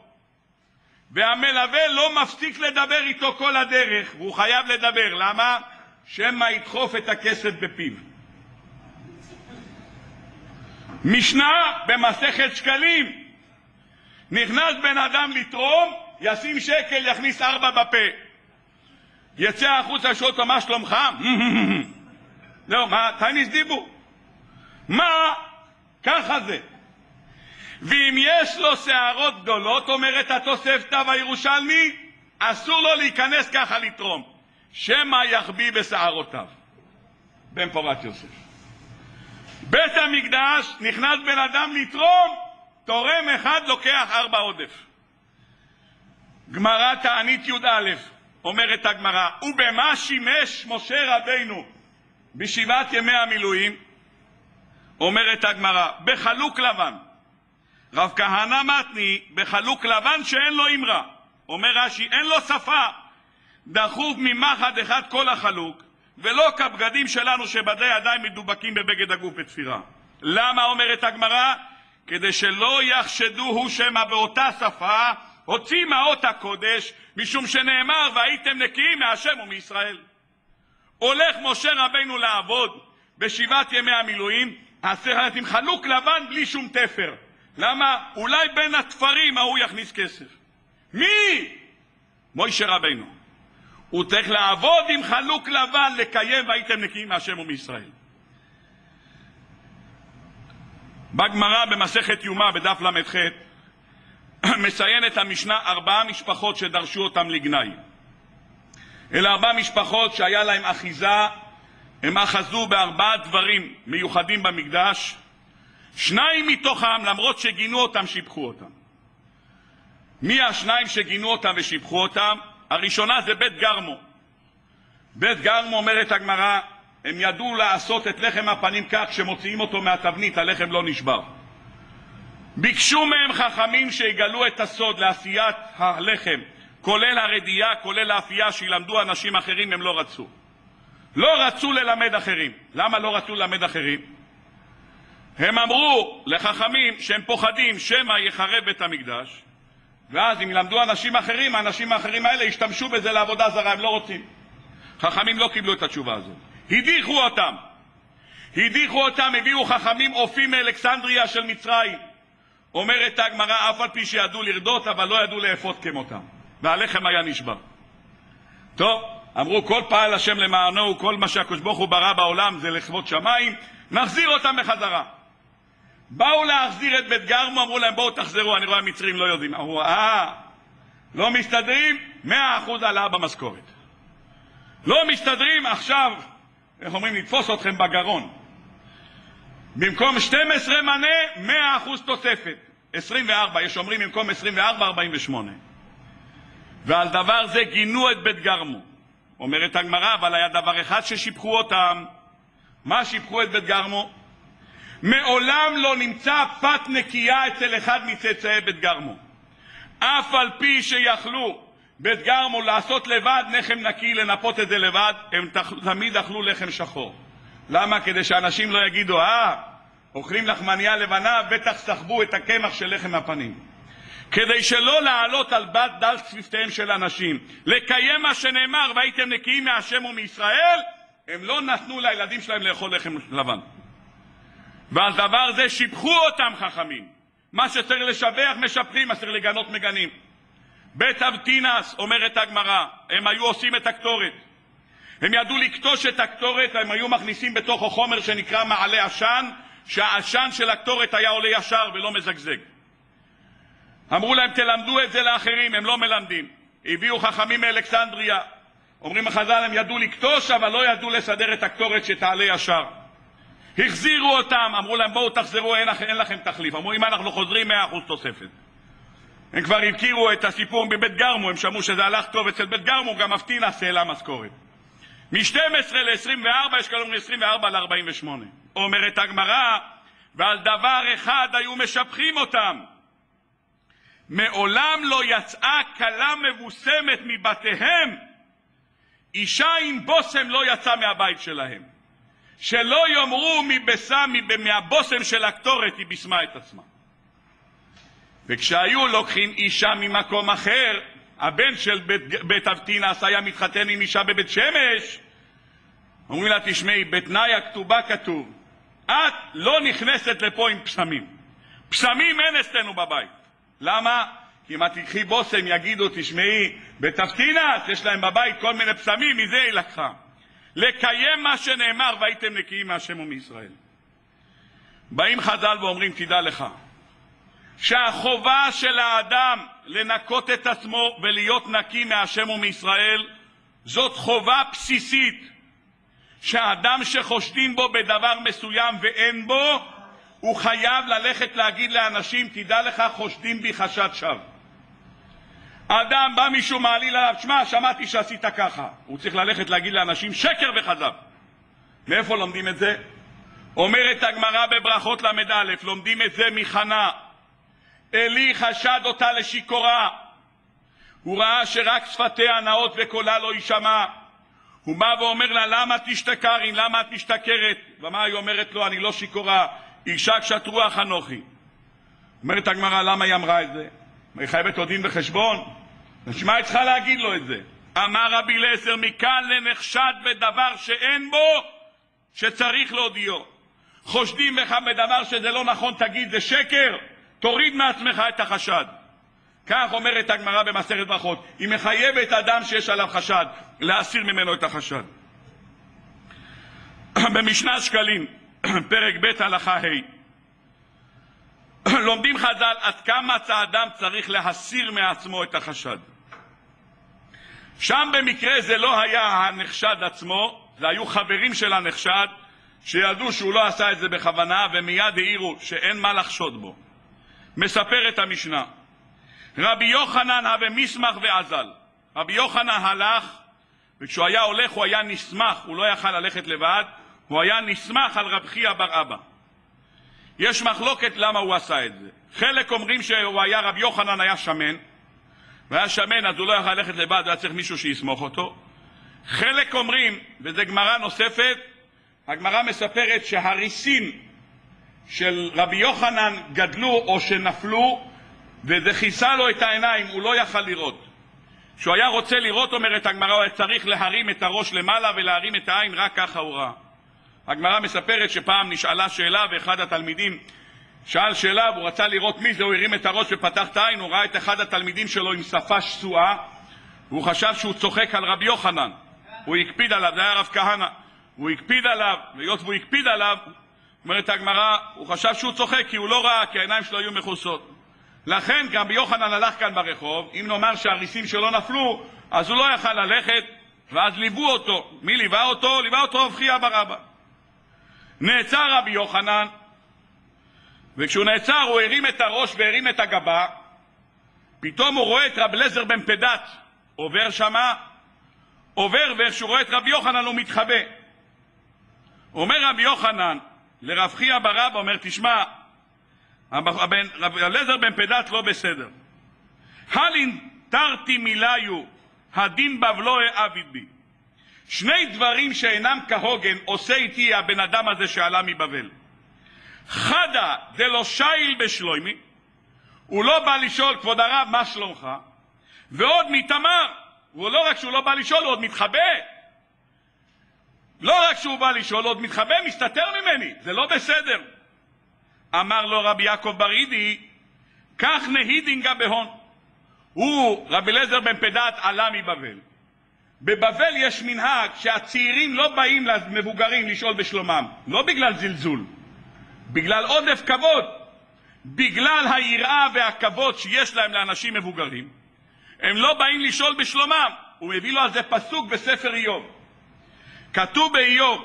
והמלווה לא מפסיק לדבר איתו כל הדרך, והוא חייב לדבר. למה? שמא ידחוף את הכסף בפיו. משנה במסכת שקלים, נכנס בן אדם לתרום, ישים שקל, יכניס ארבע בפה. יצא החוצה, שואל אותו, מה שלומך? זהו, מה, טייניס דיבור. מה? ככה זה. ואם יש לו שערות גדולות, אומרת התוספתא והירושלמי, אסור לו להיכנס ככה לתרום, שמא יחביא בשערותיו. בן פורת יוסף. בית המקדש, נכנס בן אדם לתרום, תורם אחד לוקח ארבע עודף. גמרא תענית י"א, אומרת הגמרא, ובמה שימש משה רבינו בשבעת ימי המילואים? אומרת הגמרא, בחלוק לבן. רב כהנא מתני בחלוק לבן שאין לו אמרה. אומר רש"י, אין לו שפה. דחוף ממחד אחד כל החלוק, ולא כבגדים שלנו שבדי ידיים מדובקים בבגד הגוף בתפירה. למה אומרת הגמרא? כדי שלא יחשדו הוא שמא באותה שפה הוציא מעות הקודש, משום שנאמר והייתם נקיים מהשם ומישראל. הולך משה רבנו לעבוד בשבעת ימי המילואים, עשרת עם חלוק לבן בלי שום תפר. למה? אולי בין התפרים ההוא יכניס כסף. מי? מוישה רבנו. הוא צריך לעבוד עם חלוק לבן, לקיים והייתם נקיים מהשם ומישראל. בגמרא במסכת יומא בדף ל"ח מציינת המשנה ארבעה משפחות שדרשו אותם לגנאי. אלה ארבע משפחות שהיה להם אחיזה, הם אחזו בארבעה דברים מיוחדים במקדש, שניים מתוכם, למרות שגינו אותם, שיבחו אותם. מי השניים שגינו אותם ושיבחו אותם? הראשונה זה בית גרמו. בית גרמו, אומרת הגמרא, הם ידעו לעשות את לחם הפנים כך שמוציאים אותו מהתבנית, הלחם לא נשבר. ביקשו מהם חכמים שיגלו את הסוד לעשיית הלחם, כולל הרדייה, כולל האפייה, שילמדו אנשים אחרים, הם לא רצו. לא רצו ללמד אחרים. למה לא רצו ללמד אחרים? הם אמרו לחכמים שהם פוחדים שמא יחרב בית המקדש, ואז אם ילמדו אנשים אחרים, האנשים האחרים האלה ישתמשו בזה לעבודה זרה, הם לא רוצים. חכמים לא קיבלו את התשובה הזאת. הדיחו אותם. הדיחו אותם, הביאו חכמים אופים מאלכסנדריה של מצרים. אומרת הגמרא, אף על פי שידעו לרדות, אבל לא ידעו לאפות כמותם. והלחם היה נשבר. טוב, אמרו כל פעל השם למענו, כל מה שהקדוש ברוך הוא ברא בעולם זה לכבוד שמיים, נחזיר אותם בחזרה. באו להחזיר את בית גרמו, אמרו להם בואו תחזרו, אני רואה המצרים לא יודעים. אמרו, אה, לא מסתדרים, מאה אחוז העלאה במשכורת. לא מסתדרים, עכשיו, איך אומרים, נתפוס אתכם בגרון. במקום 12 מנה, 100 אחוז תוספת. 24, יש אומרים במקום 24, 48. ועל דבר זה גינו את בית גרמו. אומרת הגמרא, אבל היה דבר אחד ששיבחו אותם. מה שיבחו את בית גרמו? מעולם לא נמצא פת נקייה אצל אחד מצאצאי בית גרמו. אף על פי שיכלו בית גרמו לעשות לבד לחם נקי, לנפות את זה לבד, הם תמיד אכלו לחם שחור. למה? כדי שאנשים לא יגידו, אה, אוכלים לחמניה לבנה, בטח סחבו את הקמח של לחם הפנים. כדי שלא לעלות על בת דל שפתיהם של אנשים, לקיים מה שנאמר, והייתם נקיים מהשם ומישראל, הם לא נתנו לילדים שלהם לאכול לחם לבן. ועל דבר זה שיבחו אותם חכמים. מה שצריך לשבח משבחים, מה שצריך לגנות מגנים. בית אבטינס, אומרת הגמרא, הם היו עושים את הקטורת. הם ידעו לקטוש את הקטורת, הם היו מכניסים בתוכו חומר שנקרא מעלה עשן, שהעשן של הקטורת היה עולה ישר ולא מזגזג. אמרו להם, תלמדו את זה לאחרים, הם לא מלמדים. הביאו חכמים מאלכסנדריה. אומרים החז"ל, הם ידעו לקטוש, אבל לא ידעו לסדר את הקטורת שתעלה ישר. החזירו אותם, אמרו להם, בואו תחזרו, אין, אין לכם תחליף. אמרו, אם אנחנו חוזרים, מאה אחוז תוספת. הם כבר הכירו את הסיפור מבית גרמו, הם שמעו שזה הלך טוב אצל בית גרמו, גם אבטינס העלה משכורת. מ-12 ל-24 יש כאלה מ-24 ל-48. אומרת הגמרא, ועל דבר אחד היו משבחים אותם. מעולם לא יצאה כלה מבוסמת מבתיהם, אישה עם בושם לא יצאה מהבית שלהם. שלא יאמרו מבשם, מהבושם של הקטורת היא בשמה את עצמה. וכשהיו לוקחים אישה ממקום אחר, הבן של בית, בית אבטינס היה מתחתן עם אישה בבית שמש, אומרים לה, תשמעי, בתנאי הכתובה כתוב, את לא נכנסת לפה עם פסמים. פסמים אין אצלנו בבית. למה? כי אם את תקחי בושם, יגידו, תשמעי, בתפטינס יש להם בבית כל מיני פסמים, מזה היא לקחה. לקיים מה שנאמר, והייתם נקיים מהשם ומישראל. באים חז"ל ואומרים, תדע לך, שהחובה של האדם לנקות את עצמו ולהיות נקי מהשם ומישראל זאת חובה בסיסית שהאדם שחושדים בו בדבר מסוים ואין בו הוא חייב ללכת להגיד לאנשים תדע לך חושדים בי חשד שווא. אדם בא מישהו מעליל עליו שמע שמעתי שעשית ככה. הוא צריך ללכת להגיד לאנשים שקר וכזב. מאיפה לומדים את זה? אומרת הגמרא בברכות ל"א לומדים את זה מחנה עלי חשד אותה לשיכורה. הוא ראה שרק שפתיה נאות וקולה לא יישמע. הוא בא ואומר לה, למה תשתכרין? למה את משתכרת? ומה היא אומרת לו, אני לא שיכורה, אישה קשת רוח אנוכי. אומרת הגמרא, למה היא אמרה את זה? היא חייבת עוד דין וחשבון? נשמע היא צריכה להגיד לו את זה. אמר רבי אליעזר, מכאן לנחשד בדבר שאין בו, שצריך להודיעו. חושדים בך בדבר שזה לא נכון, תגיד, זה שקר? תוריד מעצמך את החשד. כך אומרת הגמרא במסכת ברכות, היא מחייבת אדם שיש עליו חשד, להסיר ממנו את החשד. במשנה שקלים, פרק ב' הלכה ה', לומדים חז"ל עד כמה האדם צריך להסיר מעצמו את החשד. שם במקרה זה לא היה הנחשד עצמו, זה היו חברים של הנחשד שידעו שהוא לא עשה את זה בכוונה ומיד העירו שאין מה לחשוד בו. מספרת המשנה. רבי יוחנן הווה מסמך ועזל. רבי יוחנן הלך, וכשהוא היה הולך הוא היה נסמך, הוא לא יכל ללכת לבד, הוא היה נסמך על רב חייא בר אבא. יש מחלוקת למה הוא עשה את זה. חלק אומרים שהוא היה, רבי יוחנן היה שמן, והיה שמן אז הוא לא יכל ללכת לבד, היה צריך מישהו שיסמוך אותו. חלק אומרים, וזו גמרא נוספת, הגמרא מספרת שהריסים של רבי יוחנן גדלו או שנפלו, וזה כיסה לו את העיניים, הוא לא יכל לראות. כשהוא היה רוצה לראות, אומרת הגמרא, הוא היה צריך להרים את הראש למעלה ולהרים את העין, רק ככה הוא ראה. הגמרא מספרת שפעם נשאלה שאלה ואחד התלמידים שאל שאלה והוא רצה לראות מי זה, הוא הרים את הראש ופתח את העין, הוא ראה את אחד התלמידים שלו עם שפה שסועה והוא חשב שהוא צוחק על רבי יוחנן. הוא הקפיד עליו, זה היה הרב כהנא. הוא הקפיד עליו, והיות והוא הקפיד עליו, אומרת הגמרא, הוא חשב שהוא צוחק כי הוא לא ראה, כי העיניים שלו היו מכוסות. לכן גם ביוחנן הלך כאן ברחוב, אם נאמר שהריסים שלו נפלו, אז הוא לא יכל ללכת, ואז ליוו אותו. מי ליווה אותו? ליווה אותו רב חייא בר אבא. נעצר רבי יוחנן, וכשהוא נעצר הוא הרים את הראש והרים את הגבה, פתאום הוא רואה את רב לזר בן פדת עובר שמה, עובר ואיך שהוא רואה את רבי יוחנן הוא מתחבא. אומר רבי יוחנן, לרב חייא בר אבא, אומר, תשמע, רב אליעזר בן פדת לא בסדר. הלין תרתי מיליו, הדין בבלו העביד בי. שני דברים שאינם כהוגן עושה איתי הבן אדם הזה שעלה מבבל. חדה דלא שייל בשלוימי, הוא לא בא לשאול, כבוד הרב, מה שלומך? ועוד מתמר, הוא לא רק שהוא לא בא לשאול, הוא עוד מתחבא. לא רק שהוא בא לשאול, עוד מתחבא, מסתתר ממני, זה לא בסדר. אמר לו רבי יעקב ברידי, כך נהידינגה בהון. הוא, רבי אליעזר בן פדת, עלה מבבל. בבבל יש מנהג שהצעירים לא באים למבוגרים לשאול בשלומם, לא בגלל זלזול, בגלל עודף כבוד, בגלל היראה והכבוד שיש להם לאנשים מבוגרים. הם לא באים לשאול בשלומם. הוא מביא לו על זה פסוק בספר איוב. כתוב באיוב,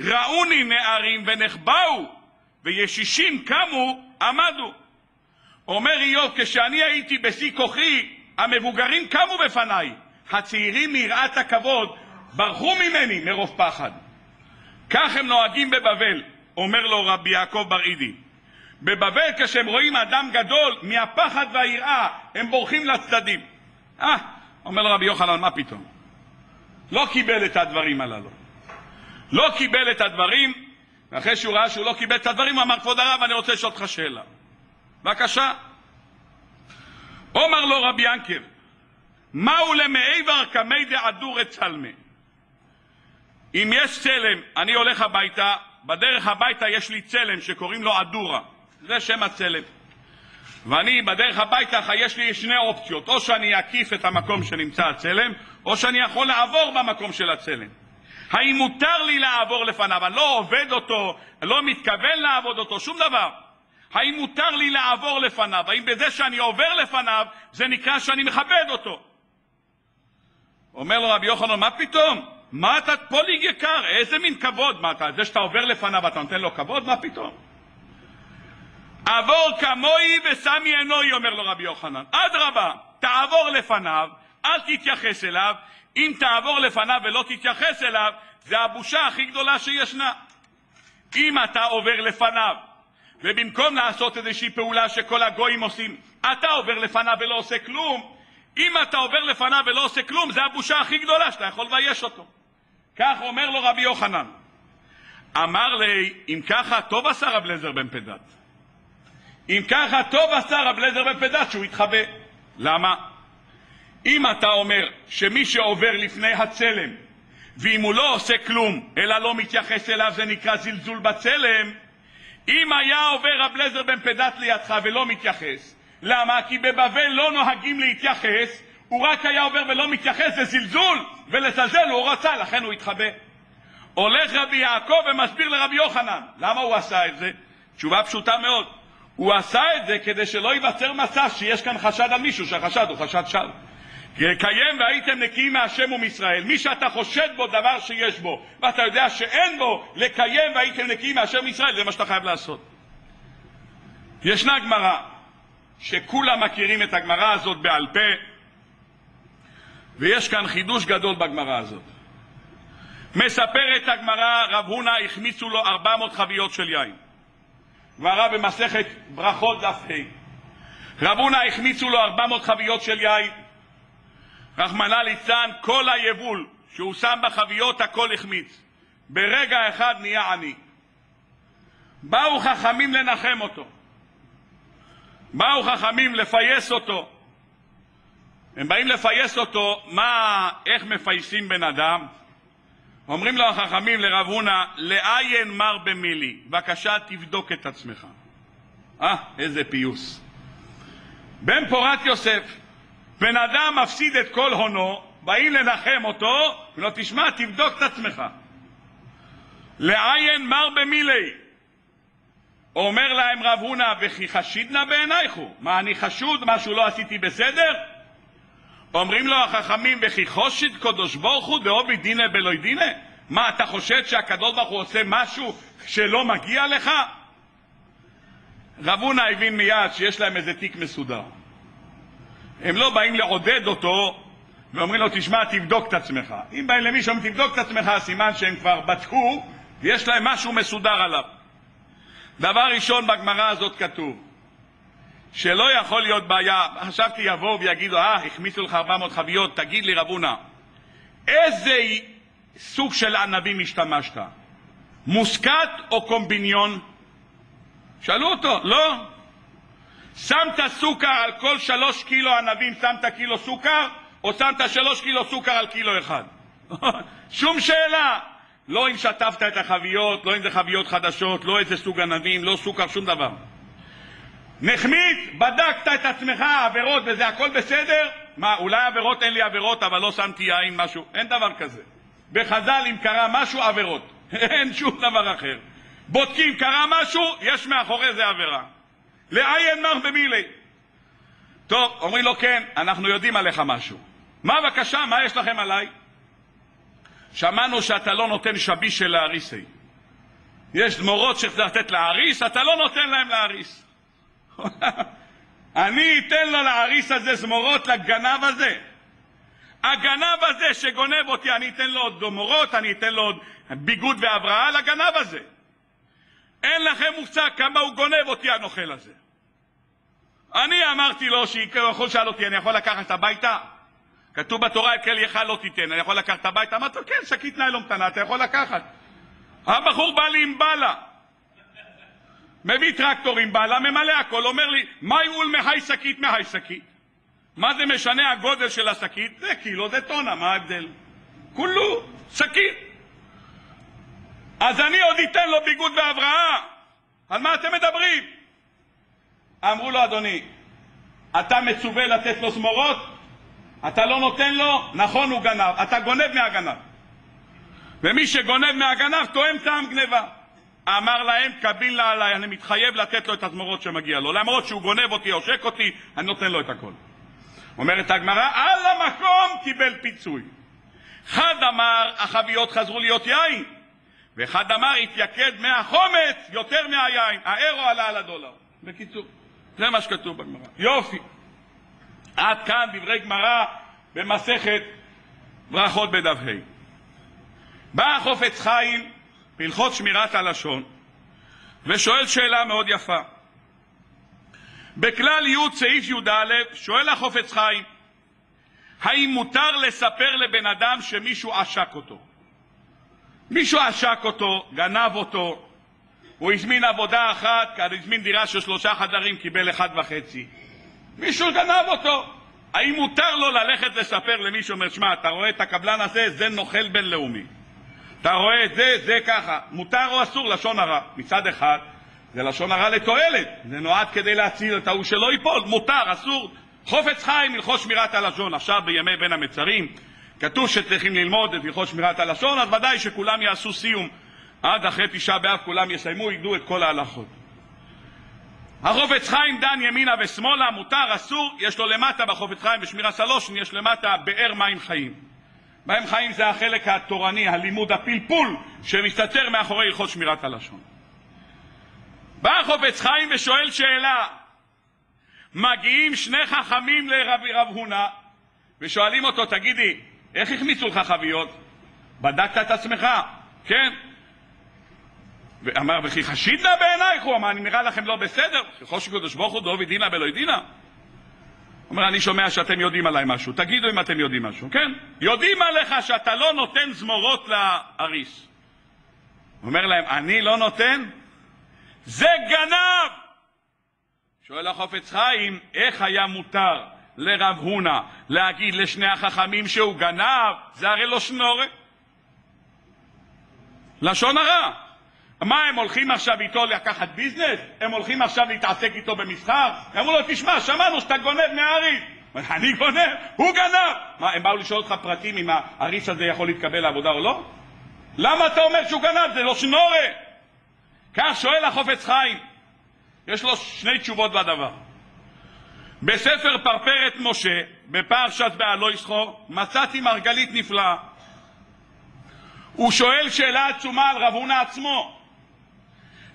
ראוני נערים ונחבאו, וישישים קמו, עמדו. אומר איוב, כשאני הייתי בשיא כוחי, המבוגרים קמו בפניי. הצעירים מיראת הכבוד ברחו ממני מרוב פחד. כך הם נוהגים בבבל, אומר לו רבי יעקב בר אידי. בבבל כשהם רואים אדם גדול, מהפחד והיראה, הם בורחים לצדדים. אה, אומר רבי יוחנן, מה פתאום? לא קיבל את הדברים הללו. לא קיבל את הדברים, ואחרי שהוא ראה שהוא לא קיבל את הדברים, הוא אמר, כבוד הרב, אני רוצה לשאול אותך שאלה. בבקשה. אומר לו רבי ינקב, מהו למעבר קמי דעדור אצלמה? אם יש צלם, אני הולך הביתה, בדרך הביתה יש לי צלם שקוראים לו עדורה, זה שם הצלם. ואני בדרך הביתה יש לי שני אופציות, או שאני אקיף את המקום שנמצא הצלם, או שאני יכול לעבור במקום של הצלם. האם מותר לי לעבור לפניו? אני לא עובד אותו, לא מתכוון לעבוד אותו, שום דבר. האם מותר לי לעבור לפניו? האם בזה שאני עובר לפניו, זה נקרא שאני מכבד אותו? אומר לו רבי יוחנן, מה פתאום? מה אתה פוליג יקר? איזה מין כבוד? מה אתה, זה שאתה עובר לפניו אתה נותן לו כבוד? מה פתאום? עבור כמוהי וסמי עינוי, אומר לו רבי יוחנן. אדרבה, תעבור לפניו, אל תתייחס אליו. אם תעבור לפניו ולא תתייחס אליו, זה הבושה הכי גדולה שישנה. אם אתה עובר לפניו, ובמקום לעשות איזושהי פעולה שכל הגויים עושים, אתה עובר לפניו ולא עושה כלום, אם אתה עובר לפניו ולא עושה כלום, זה הבושה הכי גדולה שאתה יכול לבייש אותו. כך אומר לו רבי יוחנן. אמר לי, אם ככה, טוב עשה רב לזר בן פדת. אם ככה, טוב עשה רב לזר בן פדת שהוא התחבא. למה? אם אתה אומר שמי שעובר לפני הצלם, ואם הוא לא עושה כלום, אלא לא מתייחס אליו, זה נקרא זלזול בצלם, אם היה עובר רב לזר בן פדת לידך ולא מתייחס, למה? כי בבבל לא נוהגים להתייחס, הוא רק היה עובר ולא מתייחס, זה זלזול, ולזלזל הוא רצה, לכן הוא התחבא. הולך רבי יעקב ומסביר לרבי יוחנן, למה הוא עשה את זה? תשובה פשוטה מאוד. הוא עשה את זה כדי שלא ייווצר מצב שיש כאן חשד על מישהו, שהחשד הוא חשד שווא. קיים והייתם נקיים מהשם ומישראל. מי שאתה חושד בו דבר שיש בו, ואתה יודע שאין בו, לקיים והייתם נקיים מהשם ומישראל, זה מה שאתה חייב לעשות. ישנה גמרא, שכולם מכירים את הגמרא הזאת בעל פה, ויש כאן חידוש גדול בגמרא הזאת. מספרת הגמרא, רב הונא החמיצו לו 400 חביות של יין. גמרא במסכת ברכות דף ה'. רב הונא החמיצו לו 400 חביות של יין. רחמנא ליצלן, כל היבול שהוא שם בחביות הכל החמיץ. ברגע אחד נהיה עני. באו חכמים לנחם אותו. באו חכמים לפייס אותו. הם באים לפייס אותו, מה, איך מפייסים בן אדם? אומרים לו החכמים לרב הונא, לעיין מר במילי, בבקשה תבדוק את עצמך. אה, איזה פיוס. בן פורת יוסף, בן אדם מפסיד את כל הונו, באים לנחם אותו, ולא תשמע, תבדוק את עצמך. לעיין מר במילי. אומר להם רב הונא, וכי חשידנא בעינייך הוא? מה, אני חשוד? משהו לא עשיתי בסדר? אומרים לו החכמים, וכי חושד קדוש ברוך הוא דאובי דינא בלוי דינא? מה, אתה חושד שהקדוש ברוך הוא עושה משהו שלא מגיע לך? רב הונא הבין מיד שיש להם איזה תיק מסודר. הם לא באים לעודד אותו ואומרים לו, תשמע, תבדוק את עצמך. אם באים למישהו תבדוק את עצמך, סימן שהם כבר בדקו ויש להם משהו מסודר עליו. דבר ראשון בגמרא הזאת כתוב, שלא יכול להיות בעיה, חשבתי יבואו ויגידו, אה, החמיצו לך 400 חביות, תגיד לי רבונה, איזה סוג של ענבים השתמשת? מוסקת או קומביניון? שאלו אותו, לא. שמת סוכר על כל שלוש קילו ענבים, שמת קילו סוכר, או שמת שלוש קילו סוכר על קילו אחד? שום שאלה. לא אם שטפת את החביות, לא אם זה חביות חדשות, לא איזה סוג ענבים, לא סוכר, שום דבר. נחמית, בדקת את עצמך, עבירות וזה הכל בסדר? מה, אולי עבירות אין לי עבירות, אבל לא שמתי יין, משהו? אין דבר כזה. בחז"ל, אם קרה משהו, עבירות. אין שום דבר אחר. בודקים, קרה משהו, יש מאחורי זה עבירה. לעיין מר במילי. טוב, אומרים לו, כן, אנחנו יודעים עליך משהו. מה בבקשה, מה יש לכם עליי? שמענו שאתה לא נותן שביש של להריסי. יש זמורות שצריך לתת להריס, אתה לא נותן להם להריס. אני אתן לו להריס הזה זמורות לגנב הזה. הגנב הזה שגונב אותי, אני אתן לו עוד זמורות, אני אתן לו עוד ביגוד והבראה לגנב הזה. אין לכם מושג כמה הוא גונב אותי הנוכל הזה. אני אמרתי לו שהוא שאל אותי, אני יכול לקחת הביתה? כתוב בתורה, כל יכל לא תיתן, אני יכול לקחת הביתה? אמרתי לו, כן, שקית ניילון קטנה, אתה יכול לקחת. הבחור בא לי עם בלה. מביא טרקטור עם בלה, ממלא הכל, אומר לי, מה יעול מהי שקית מהי שקית? מה זה משנה הגודל של השקית? זה קילו, זה טונה, מה ההבדל? כולו שקית. אז אני עוד אתן לו ביגוד והבראה. על מה אתם מדברים? אמרו לו, אדוני, אתה מצווה לתת לו זמורות? אתה לא נותן לו? נכון, הוא גנב. אתה גונב מהגנב. ומי שגונב מהגנב טועם טעם גניבה. אמר להם, קביל לה עליי, אני מתחייב לתת לו את הזמורות שמגיע לו. למרות שהוא גונב אותי, עושק אותי, אני נותן לו את הכל. אומרת הגמרא, על המקום קיבל פיצוי. אחד אמר, החביות חזרו להיות יין, ואחד אמר, התייקד מהחומץ יותר מהיין. האירו עלה על הדולר. בקיצור, זה מה שכתוב בגמרא. יופי. עד כאן דברי גמרא במסכת ברכות בדף ה'. בא החופץ חיים בהלכות שמירת הלשון ושואל שאלה מאוד יפה. בכלל י' סעיף י"א שואל החופץ חיים האם מותר לספר לבן אדם שמישהו עשק אותו? מישהו עשק אותו, גנב אותו, הוא הזמין עבודה אחת, הזמין דירה של שלושה חדרים, קיבל אחד וחצי. מישהו גנב אותו. האם מותר לו ללכת לספר למישהו, אומר, שמע, אתה רואה את הקבלן הזה? זה נוכל בינלאומי. אתה רואה את זה? זה ככה. מותר או אסור? לשון הרע. מצד אחד, זה לשון הרע לתועלת. זה נועד כדי להציל את ההוא שלא ייפול. מותר, אסור. חופץ חיים, הלכות שמירת הלשון. עכשיו, בימי בין המצרים, כתוב שצריכים ללמוד את הלכות שמירת הלשון, אז ודאי שכולם יעשו סיום. עד אחרי תשעה באב כולם יסיימו, ידעו את כל ההלכות. החופץ חיים דן ימינה ושמאלה, מותר, אסור, יש לו למטה בחופץ חיים בשמירה סלושן, יש למטה באר מים חיים. מים חיים זה החלק התורני, הלימוד, הפלפול, שמסתתר מאחורי הלכות שמירת הלשון. בא החופץ חיים ושואל שאלה, מגיעים שני חכמים לרב רב הונא ושואלים אותו, תגידי, איך החמיצו לך חביות? בדקת את עצמך? כן. ואמר, וכי חשידנה בעינייך? הוא אמר, אני נראה לכם לא בסדר? ככל שקדוש ברוך הוא דוב ידינה ולא ידינה. אומר, אני שומע שאתם יודעים עליי משהו, תגידו אם אתם יודעים משהו, כן? יודעים עליך שאתה לא נותן זמורות לאריס. אומר להם, אני לא נותן? זה גנב! שואל החופץ חיים, איך היה מותר לרב הונא להגיד לשני החכמים שהוא גנב? זה הרי לא שנורא. לשון הרע. מה, הם הולכים עכשיו איתו לקחת ביזנס? הם הולכים עכשיו להתעסק איתו במסחר? אמרו לו, תשמע, שמענו שאתה גונב מהאריס. אני גונב? הוא גנב! מה, הם באו לשאול אותך פרטים אם האריס הזה יכול להתקבל לעבודה או לא? למה אתה אומר שהוא גנב? זה לא שנורא! כך שואל החופץ חיים. יש לו שני תשובות בדבר. בספר פרפרת משה, בפרשת בעלו יסחור, מצאתי מרגלית נפלאה. הוא שואל שאלה עצומה על רב הונא עצמו.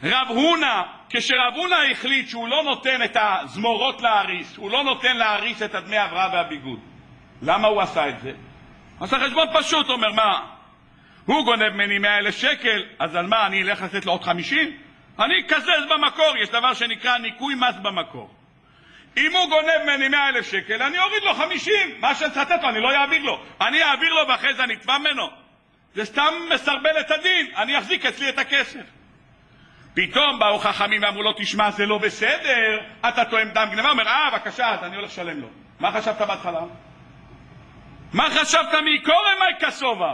רב הונא, כשרב הונא החליט שהוא לא נותן את הזמורות לאריס, הוא לא נותן לאריס את הדמי הבראה והביגוד. למה הוא עשה את זה? עשה חשבון פשוט, אומר, מה? הוא גונב ממני מאה אלף שקל, אז על מה, אני אלך לתת לו עוד חמישים? אני אקזז במקור, יש דבר שנקרא ניכוי מס במקור. אם הוא גונב ממני מאה אלף שקל, אני אוריד לו חמישים, מה שאני לתת לו, אני לא אעביר לו. אני אעביר לו ואחרי זה אני אתבע ממנו. זה סתם מסרבל את הדין, אני אחזיק אצלי את הכסף. פתאום באו חכמים ואמרו לו, תשמע, זה לא בסדר, אתה טועם דם גנבה. אומר, אה, בבקשה, אז אני הולך לשלם לו. מה חשבת בהתחלה? מה חשבת מקורם מי כסובה?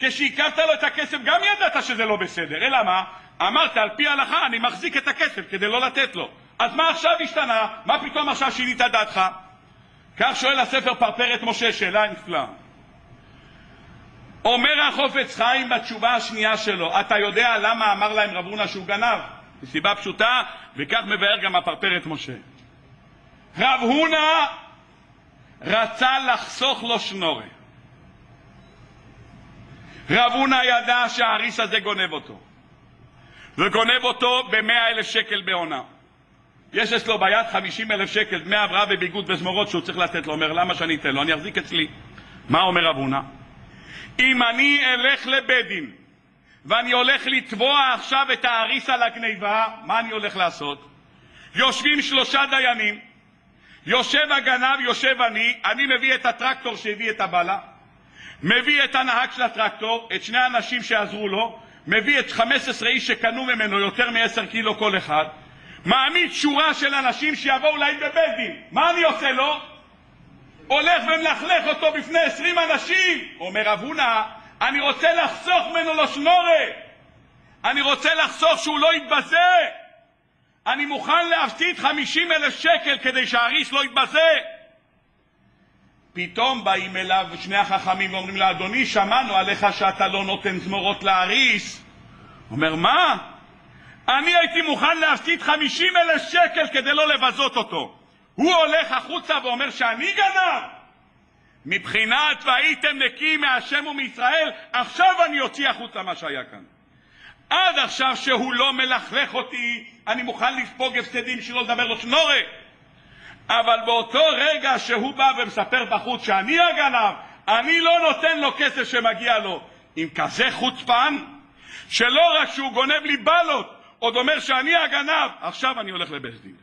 כשהכרת לו את הכסף גם ידעת שזה לא בסדר, אלא מה? אמרת על פי ההלכה אני מחזיק את הכסף כדי לא לתת לו. אז מה עכשיו השתנה? מה פתאום עכשיו שינית דעתך? כך שואל הספר פרפרת משה, שאלה נפלאה. אומר החופץ חיים בתשובה השנייה שלו, אתה יודע למה אמר להם רב הונא שהוא גנב? מסיבה פשוטה, וכך מבאר גם הפרפרת משה. רב הונא רצה לחסוך לו שנורה. רב הונא ידע שהאריס הזה גונב אותו, וגונב אותו במאה אלף שקל בעונה. יש אצלו ביד חמישים אלף שקל דמי הבראה וביגוד וזמורות שהוא צריך לתת לו. אומר, למה שאני אתן לו? אני אחזיק אצלי. מה אומר רב הונא? אם אני אלך לבית דין ואני הולך לתבוע עכשיו את האריס על הגניבה, מה אני הולך לעשות? יושבים שלושה דיינים, יושב הגנב, יושב אני, אני מביא את הטרקטור שהביא את הבלה, מביא את הנהג של הטרקטור, את שני האנשים שעזרו לו, מביא את 15 איש שקנו ממנו יותר מ-10 קילו כל אחד, מעמיד שורה של אנשים שיבואו להם בבית דין. מה אני עושה לו? הולך ומלכלך אותו בפני עשרים אנשים. אומר רב הונא, אני רוצה לחסוך ממנו שנורה. אני רוצה לחסוך שהוא לא יתבזה. אני מוכן להפסיד חמישים אלף שקל כדי שהאריס לא יתבזה. פתאום באים אליו שני החכמים ואומרים לו, אדוני, שמענו עליך שאתה לא נותן זמורות לאריס. אומר, מה? אני הייתי מוכן להפסיד חמישים אלף שקל כדי לא לבזות אותו. הוא הולך החוצה ואומר שאני גנב? מבחינת והייתם נקיים מהשם ומישראל, עכשיו אני אוציא החוצה מה שהיה כאן. עד עכשיו שהוא לא מלכלך אותי, אני מוכן לספוג הפסדים שלא לדבר לו שנורה. אבל באותו רגע שהוא בא ומספר בחוץ שאני הגנב, אני לא נותן לו כסף שמגיע לו. עם כזה חוצפן, שלא רק שהוא גונב לי בלות, עוד אומר שאני הגנב, עכשיו אני הולך לבית דין.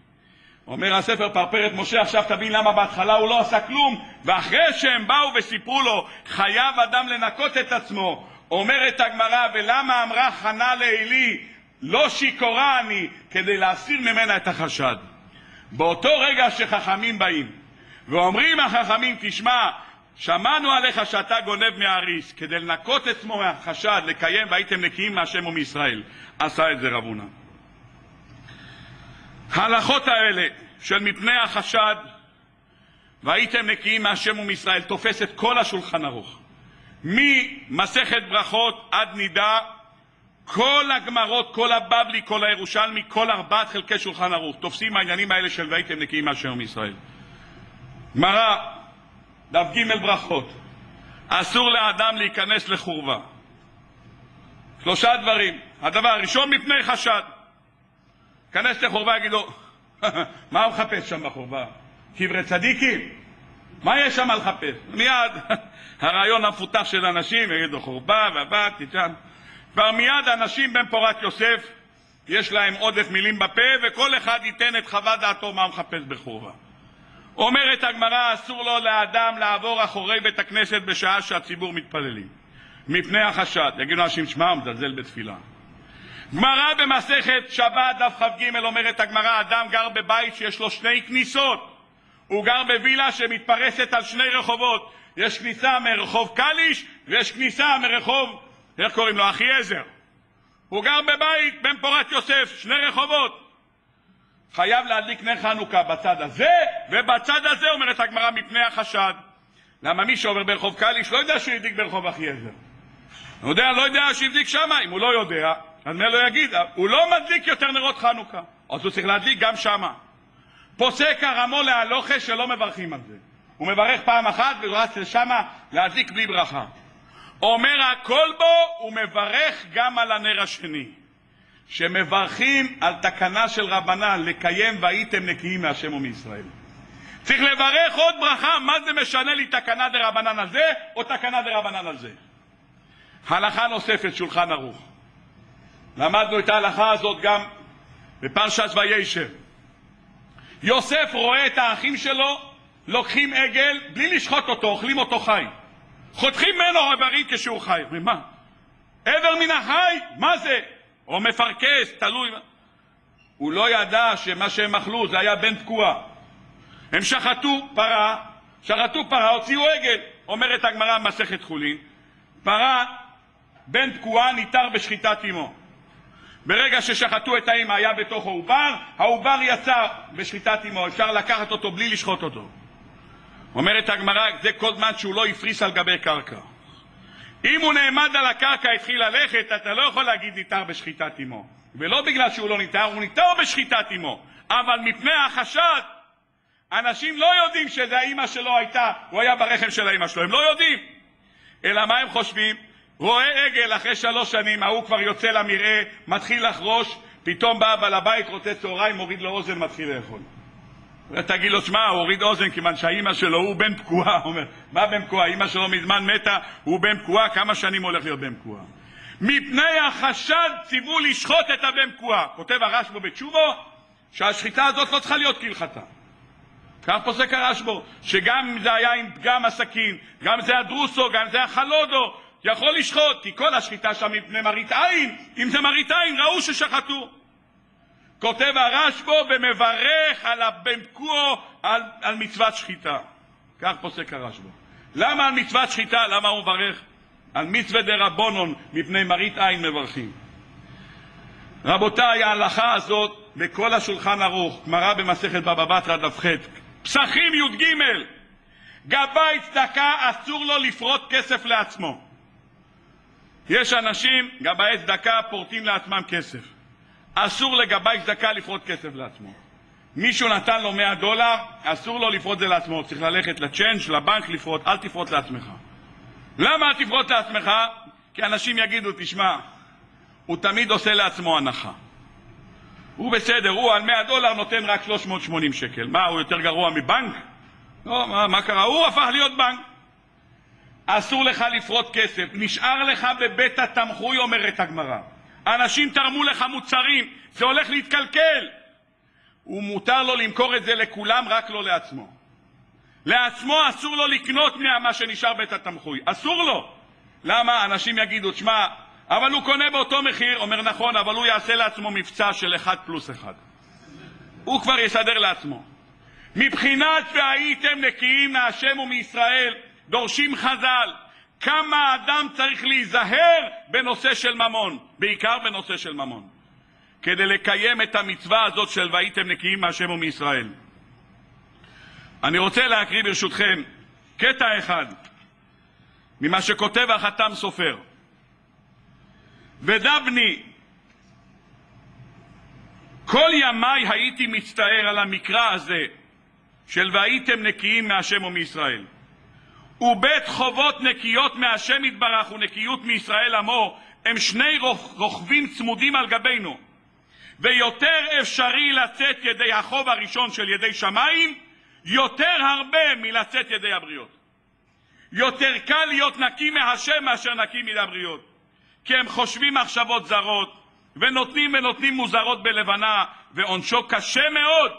אומר הספר פרפרת משה, עכשיו תבין למה בהתחלה הוא לא עשה כלום, ואחרי שהם באו וסיפרו לו, חייב אדם לנקות את עצמו. אומרת הגמרא, ולמה אמרה חנה לעלי, לא שיכורה אני, כדי להסיר ממנה את החשד. באותו רגע שחכמים באים, ואומרים החכמים, תשמע, שמענו עליך שאתה גונב מהאריס, כדי לנקות עצמו מהחשד, לקיים והייתם נקיים מהשם ומישראל. עשה את זה רב הונא. ההלכות האלה של מפני החשד והייתם נקיים מהשם ומישראל תופס את כל השולחן ערוך. ממסכת ברכות עד נידה, כל הגמרות, כל הבבלי, כל הירושלמי, כל ארבעת חלקי שולחן ערוך תופסים העניינים האלה של והייתם נקיים מהשם ומישראל. גמרא, דף ג' ברכות, אסור לאדם להיכנס לחורבה. שלושה דברים. הדבר הראשון, מפני חשד. כנס לחורבה, יגיד לו, מה הוא מחפש שם בחורבה? קברי צדיקים? מה יש שם לחפש? מיד הרעיון המפותח של אנשים, יגיד לו חורבה והבת, תיתן. כבר מיד אנשים בן פורת יוסף, יש להם עודף מילים בפה, וכל אחד ייתן את חוות דעתו מה הוא מחפש בחורבה. אומרת הגמרא, אסור לו לאדם לעבור אחורי בית הכנסת בשעה שהציבור מתפללים. מפני החשד. יגידו אנשים, שמע, הוא מזלזל בתפילה. גמרא במסכת שבת, דף כ"ג, אומרת הגמרא, אדם גר בבית שיש לו שני כניסות. הוא גר בווילה שמתפרסת על שני רחובות. יש כניסה מרחוב קליש ויש כניסה מרחוב, איך קוראים לו? אחיעזר. הוא גר בבית בן פורת יוסף, שני רחובות. חייב להדליק נר חנוכה בצד הזה, ובצד הזה אומרת הגמרא מפני החשד. למה מי שעובר ברחוב קליש לא יודע שהוא הדליק ברחוב אחיעזר. הוא יודע, לא יודע שהדליק שמה, אם הוא לא יודע, אז מה לא יגיד? הוא לא מדליק יותר נרות חנוכה, אז הוא צריך להדליק גם שמה. פוסק הרמו להלוכה שלא מברכים על זה. הוא מברך פעם אחת ורץ לשמה להדליק בלי ברכה. אומר הכל בו, הוא מברך גם על הנר השני. שמברכים על תקנה של רבנן, לקיים והייתם נקיים מהשם ומישראל. צריך לברך עוד ברכה, מה זה משנה לי תקנה דרבנן על זה, או תקנה דרבנן על זה. הלכה נוספת, שולחן ערוך. למדנו את ההלכה הזאת גם בפרשת וישב. יוסף רואה את האחים שלו לוקחים עגל בלי לשחוט אותו, אוכלים אותו חי. חותכים ממנו איברים כשהוא חי. ומה? עבר מן החי? מה זה? או מפרכס, תלוי. הוא לא ידע שמה שהם אכלו זה היה בן תקועה. הם שחטו פרה, שחטו פרה, הוציאו עגל. אומרת הגמרא במסכת חולין, פרה בן תקועה ניתר בשחיטת אמו. ברגע ששחטו את האמא היה בתוך העובר, העובר יצא בשחיטת אמו, אפשר לקחת אותו בלי לשחוט אותו. אומרת הגמרא, זה כל זמן שהוא לא הפריס על גבי קרקע. אם הוא נעמד על הקרקע, התחיל ללכת, אתה לא יכול להגיד ניתר בשחיטת אמו. ולא בגלל שהוא לא ניתר, הוא ניתר בשחיטת אמו. אבל מפני החשד, אנשים לא יודעים שזה האימא שלו הייתה, הוא היה ברחם של האימא שלו, הם לא יודעים. אלא מה הם חושבים? רואה עגל אחרי שלוש שנים, ההוא כבר יוצא למרעה, מתחיל לחרוש, פתאום בא בעל הבית, רוצה צהריים, מוריד לו אוזן, מתחיל לאכול. תגיד לו, שמע, הוא הוריד אוזן כיוון שהאימא שלו הוא בן פקועה. אומר, מה בן פקועה? אימא שלו מזמן מתה, הוא בן פקועה, כמה שנים הולך להיות בן פקועה? מפני החשד ציוו לשחוט את הבן פקועה. כותב הרשב"ו בתשובו, שהשחיטה הזאת לא צריכה להיות כהלכתה. כך פוסק הרשב"ו, שגם אם זה היה עם פגם הסכין, גם זה הדרוסו, גם זה החלודו, יכול לשחוט, כי כל השחיטה שם מפני מראית עין, אם זה מראית עין, ראו ששחטו. כותב הרשב"ו ומברך על הבן פקועו על, על מצוות שחיטה. כך פוסק הרשב"ו. למה על מצוות שחיטה? למה הוא מברך? על מצווה דרבונון מפני מראית עין מברכים. רבותיי, ההלכה הזאת בכל השולחן ערוך, גמרא במסכת בבא בתרא דף ח', פסחים י"ג, גבאי צדקה אסור לו לפרוט כסף לעצמו. יש אנשים, גבאי צדקה, פורטים לעצמם כסף. אסור לגבאי צדקה לפרוט כסף לעצמו. מישהו נתן לו 100 דולר, אסור לו לפרוט זה לעצמו. צריך ללכת לצ'יינג', לבנק לפרוט, אל תפרוט לעצמך. למה אל תפרוט לעצמך? כי אנשים יגידו, תשמע, הוא תמיד עושה לעצמו הנחה. הוא בסדר, הוא על 100 דולר נותן רק 380 שקל. מה, הוא יותר גרוע מבנק? לא, מה, מה קרה? הוא הפך להיות בנק. אסור לך לפרוט כסף, נשאר לך בבית התמחוי, אומרת הגמרא. אנשים תרמו לך מוצרים, זה הולך להתקלקל. ומותר לו למכור את זה לכולם, רק לא לעצמו. לעצמו אסור לו לקנות מה שנשאר בית התמחוי, אסור לו. למה? אנשים יגידו, שמע, אבל הוא קונה באותו מחיר, אומר נכון, אבל הוא יעשה לעצמו מבצע של אחד פלוס אחד. הוא כבר יסדר לעצמו. מבחינת והייתם נקיים מהשם ומישראל, דורשים חז"ל, כמה אדם צריך להיזהר בנושא של ממון, בעיקר בנושא של ממון, כדי לקיים את המצווה הזאת של והייתם נקיים מהשם ומישראל. אני רוצה להקריא ברשותכם קטע אחד ממה שכותב החתם סופר. ודע בני, כל ימיי הייתי מצטער על המקרא הזה של והייתם נקיים מהשם ומישראל. ובית חובות נקיות מהשם יתברך ונקיות מישראל עמו הם שני רוכבים צמודים על גבינו ויותר אפשרי לצאת ידי החוב הראשון של ידי שמיים יותר הרבה מלצאת ידי הבריות. יותר קל להיות נקי מהשם מאשר נקי מידי הבריות. כי הם חושבים מחשבות זרות, ונותנים ונותנים מוזרות בלבנה, ועונשו קשה מאוד,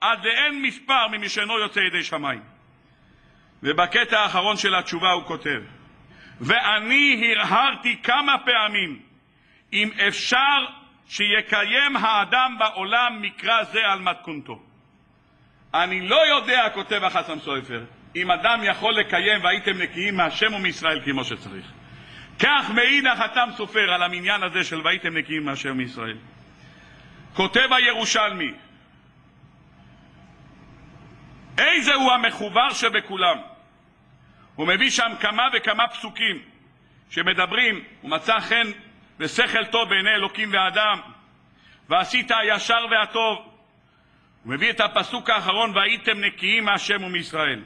עד לאין מספר ממי שאינו יוצא ידי שמיים. ובקטע האחרון של התשובה הוא כותב, ואני הרהרתי כמה פעמים אם אפשר שיקיים האדם בעולם מקרא זה על מתכונתו. אני לא יודע, כותב החסם סופר, אם אדם יכול לקיים והייתם נקיים מהשם ומישראל כמו שצריך. כך מעיד החתם סופר על המניין הזה של והייתם נקיים מהשם מישראל. כותב הירושלמי, איזה הוא המחובר שבכולם? הוא מביא שם כמה וכמה פסוקים שמדברים, הוא מצא חן ושכל טוב בעיני אלוקים ואדם, ועשית הישר והטוב. הוא מביא את הפסוק האחרון, והייתם נקיים מהשם ומישראל.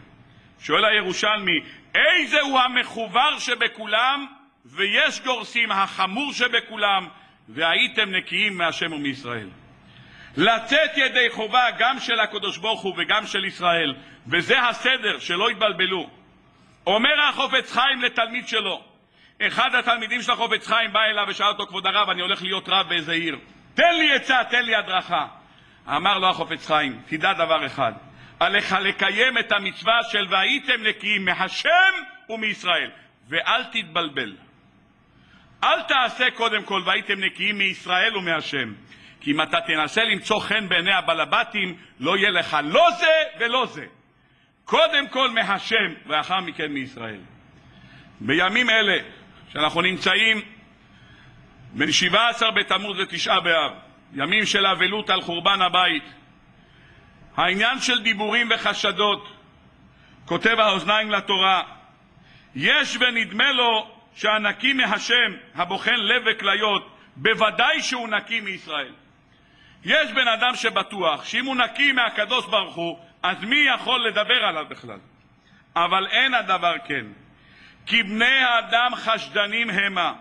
שואל הירושלמי, איזה הוא המחובר שבכולם? ויש גורסים החמור שבכולם, והייתם נקיים מהשם ומישראל. לצאת ידי חובה גם של הקדוש ברוך הוא וגם של ישראל, וזה הסדר, שלא יתבלבלו. אומר החופץ חיים לתלמיד שלו, אחד התלמידים של החופץ חיים בא אליו ושאל אותו, כבוד הרב, אני הולך להיות רב באיזה עיר, תן לי עצה, תן לי הדרכה. אמר לו החופץ חיים, תדע דבר אחד, עליך לקיים את המצווה של והייתם נקיים מהשם ומישראל, ואל תתבלבל. אל תעשה קודם כל והייתם נקיים מישראל ומהשם. כי אם אתה תנסה למצוא חן בעיני הבלבטים, לא יהיה לך לא זה ולא זה. קודם כל מהשם, ואחר מכן מישראל. בימים אלה, שאנחנו נמצאים בין 17 בתמוז לתשעה באב, ימים של אבלות על חורבן הבית. העניין של דיבורים וחשדות, כותב האוזניים לתורה, יש ונדמה לו שהנקי מהשם, הבוחן לב וכליות, בוודאי שהוא נקי מישראל. יש בן אדם שבטוח שאם הוא נקי מהקדוש ברוך הוא, אז מי יכול לדבר עליו בכלל? אבל אין הדבר כן. כי בני האדם חשדנים המה,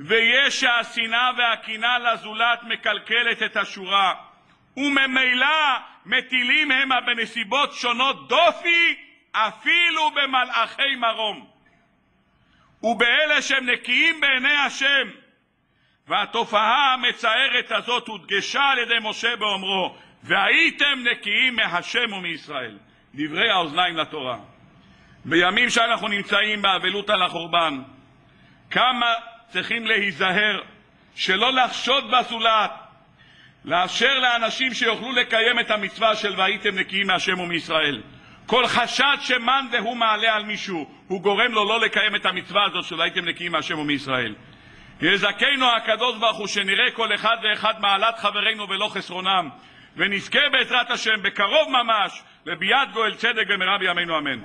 ויש שהשנאה והקנאה לזולת מקלקלת את השורה, וממילא מטילים המה בנסיבות שונות דופי, אפילו במלאכי מרום. ובאלה שהם נקיים בעיני השם. והתופעה המצערת הזאת הודגשה על ידי משה באומרו, והייתם נקיים מהשם ומישראל. דברי האוזניים לתורה. בימים שאנחנו נמצאים באבלות על החורבן, כמה צריכים להיזהר שלא לחשוד בזולת, לאפשר לאנשים שיוכלו לקיים את המצווה של והייתם נקיים מהשם ומישראל. כל חשד שמאן דהוא מעלה על מישהו, הוא גורם לו לא לקיים את המצווה הזאת של הייתם נקיים מהשם ומישראל. יזכנו הקדוש ברוך הוא שנראה כל אחד ואחד מעלת חברינו ולא חסרונם, ונזכה בעזרת השם בקרוב ממש לביאת גואל צדק במהרה בימינו אמן.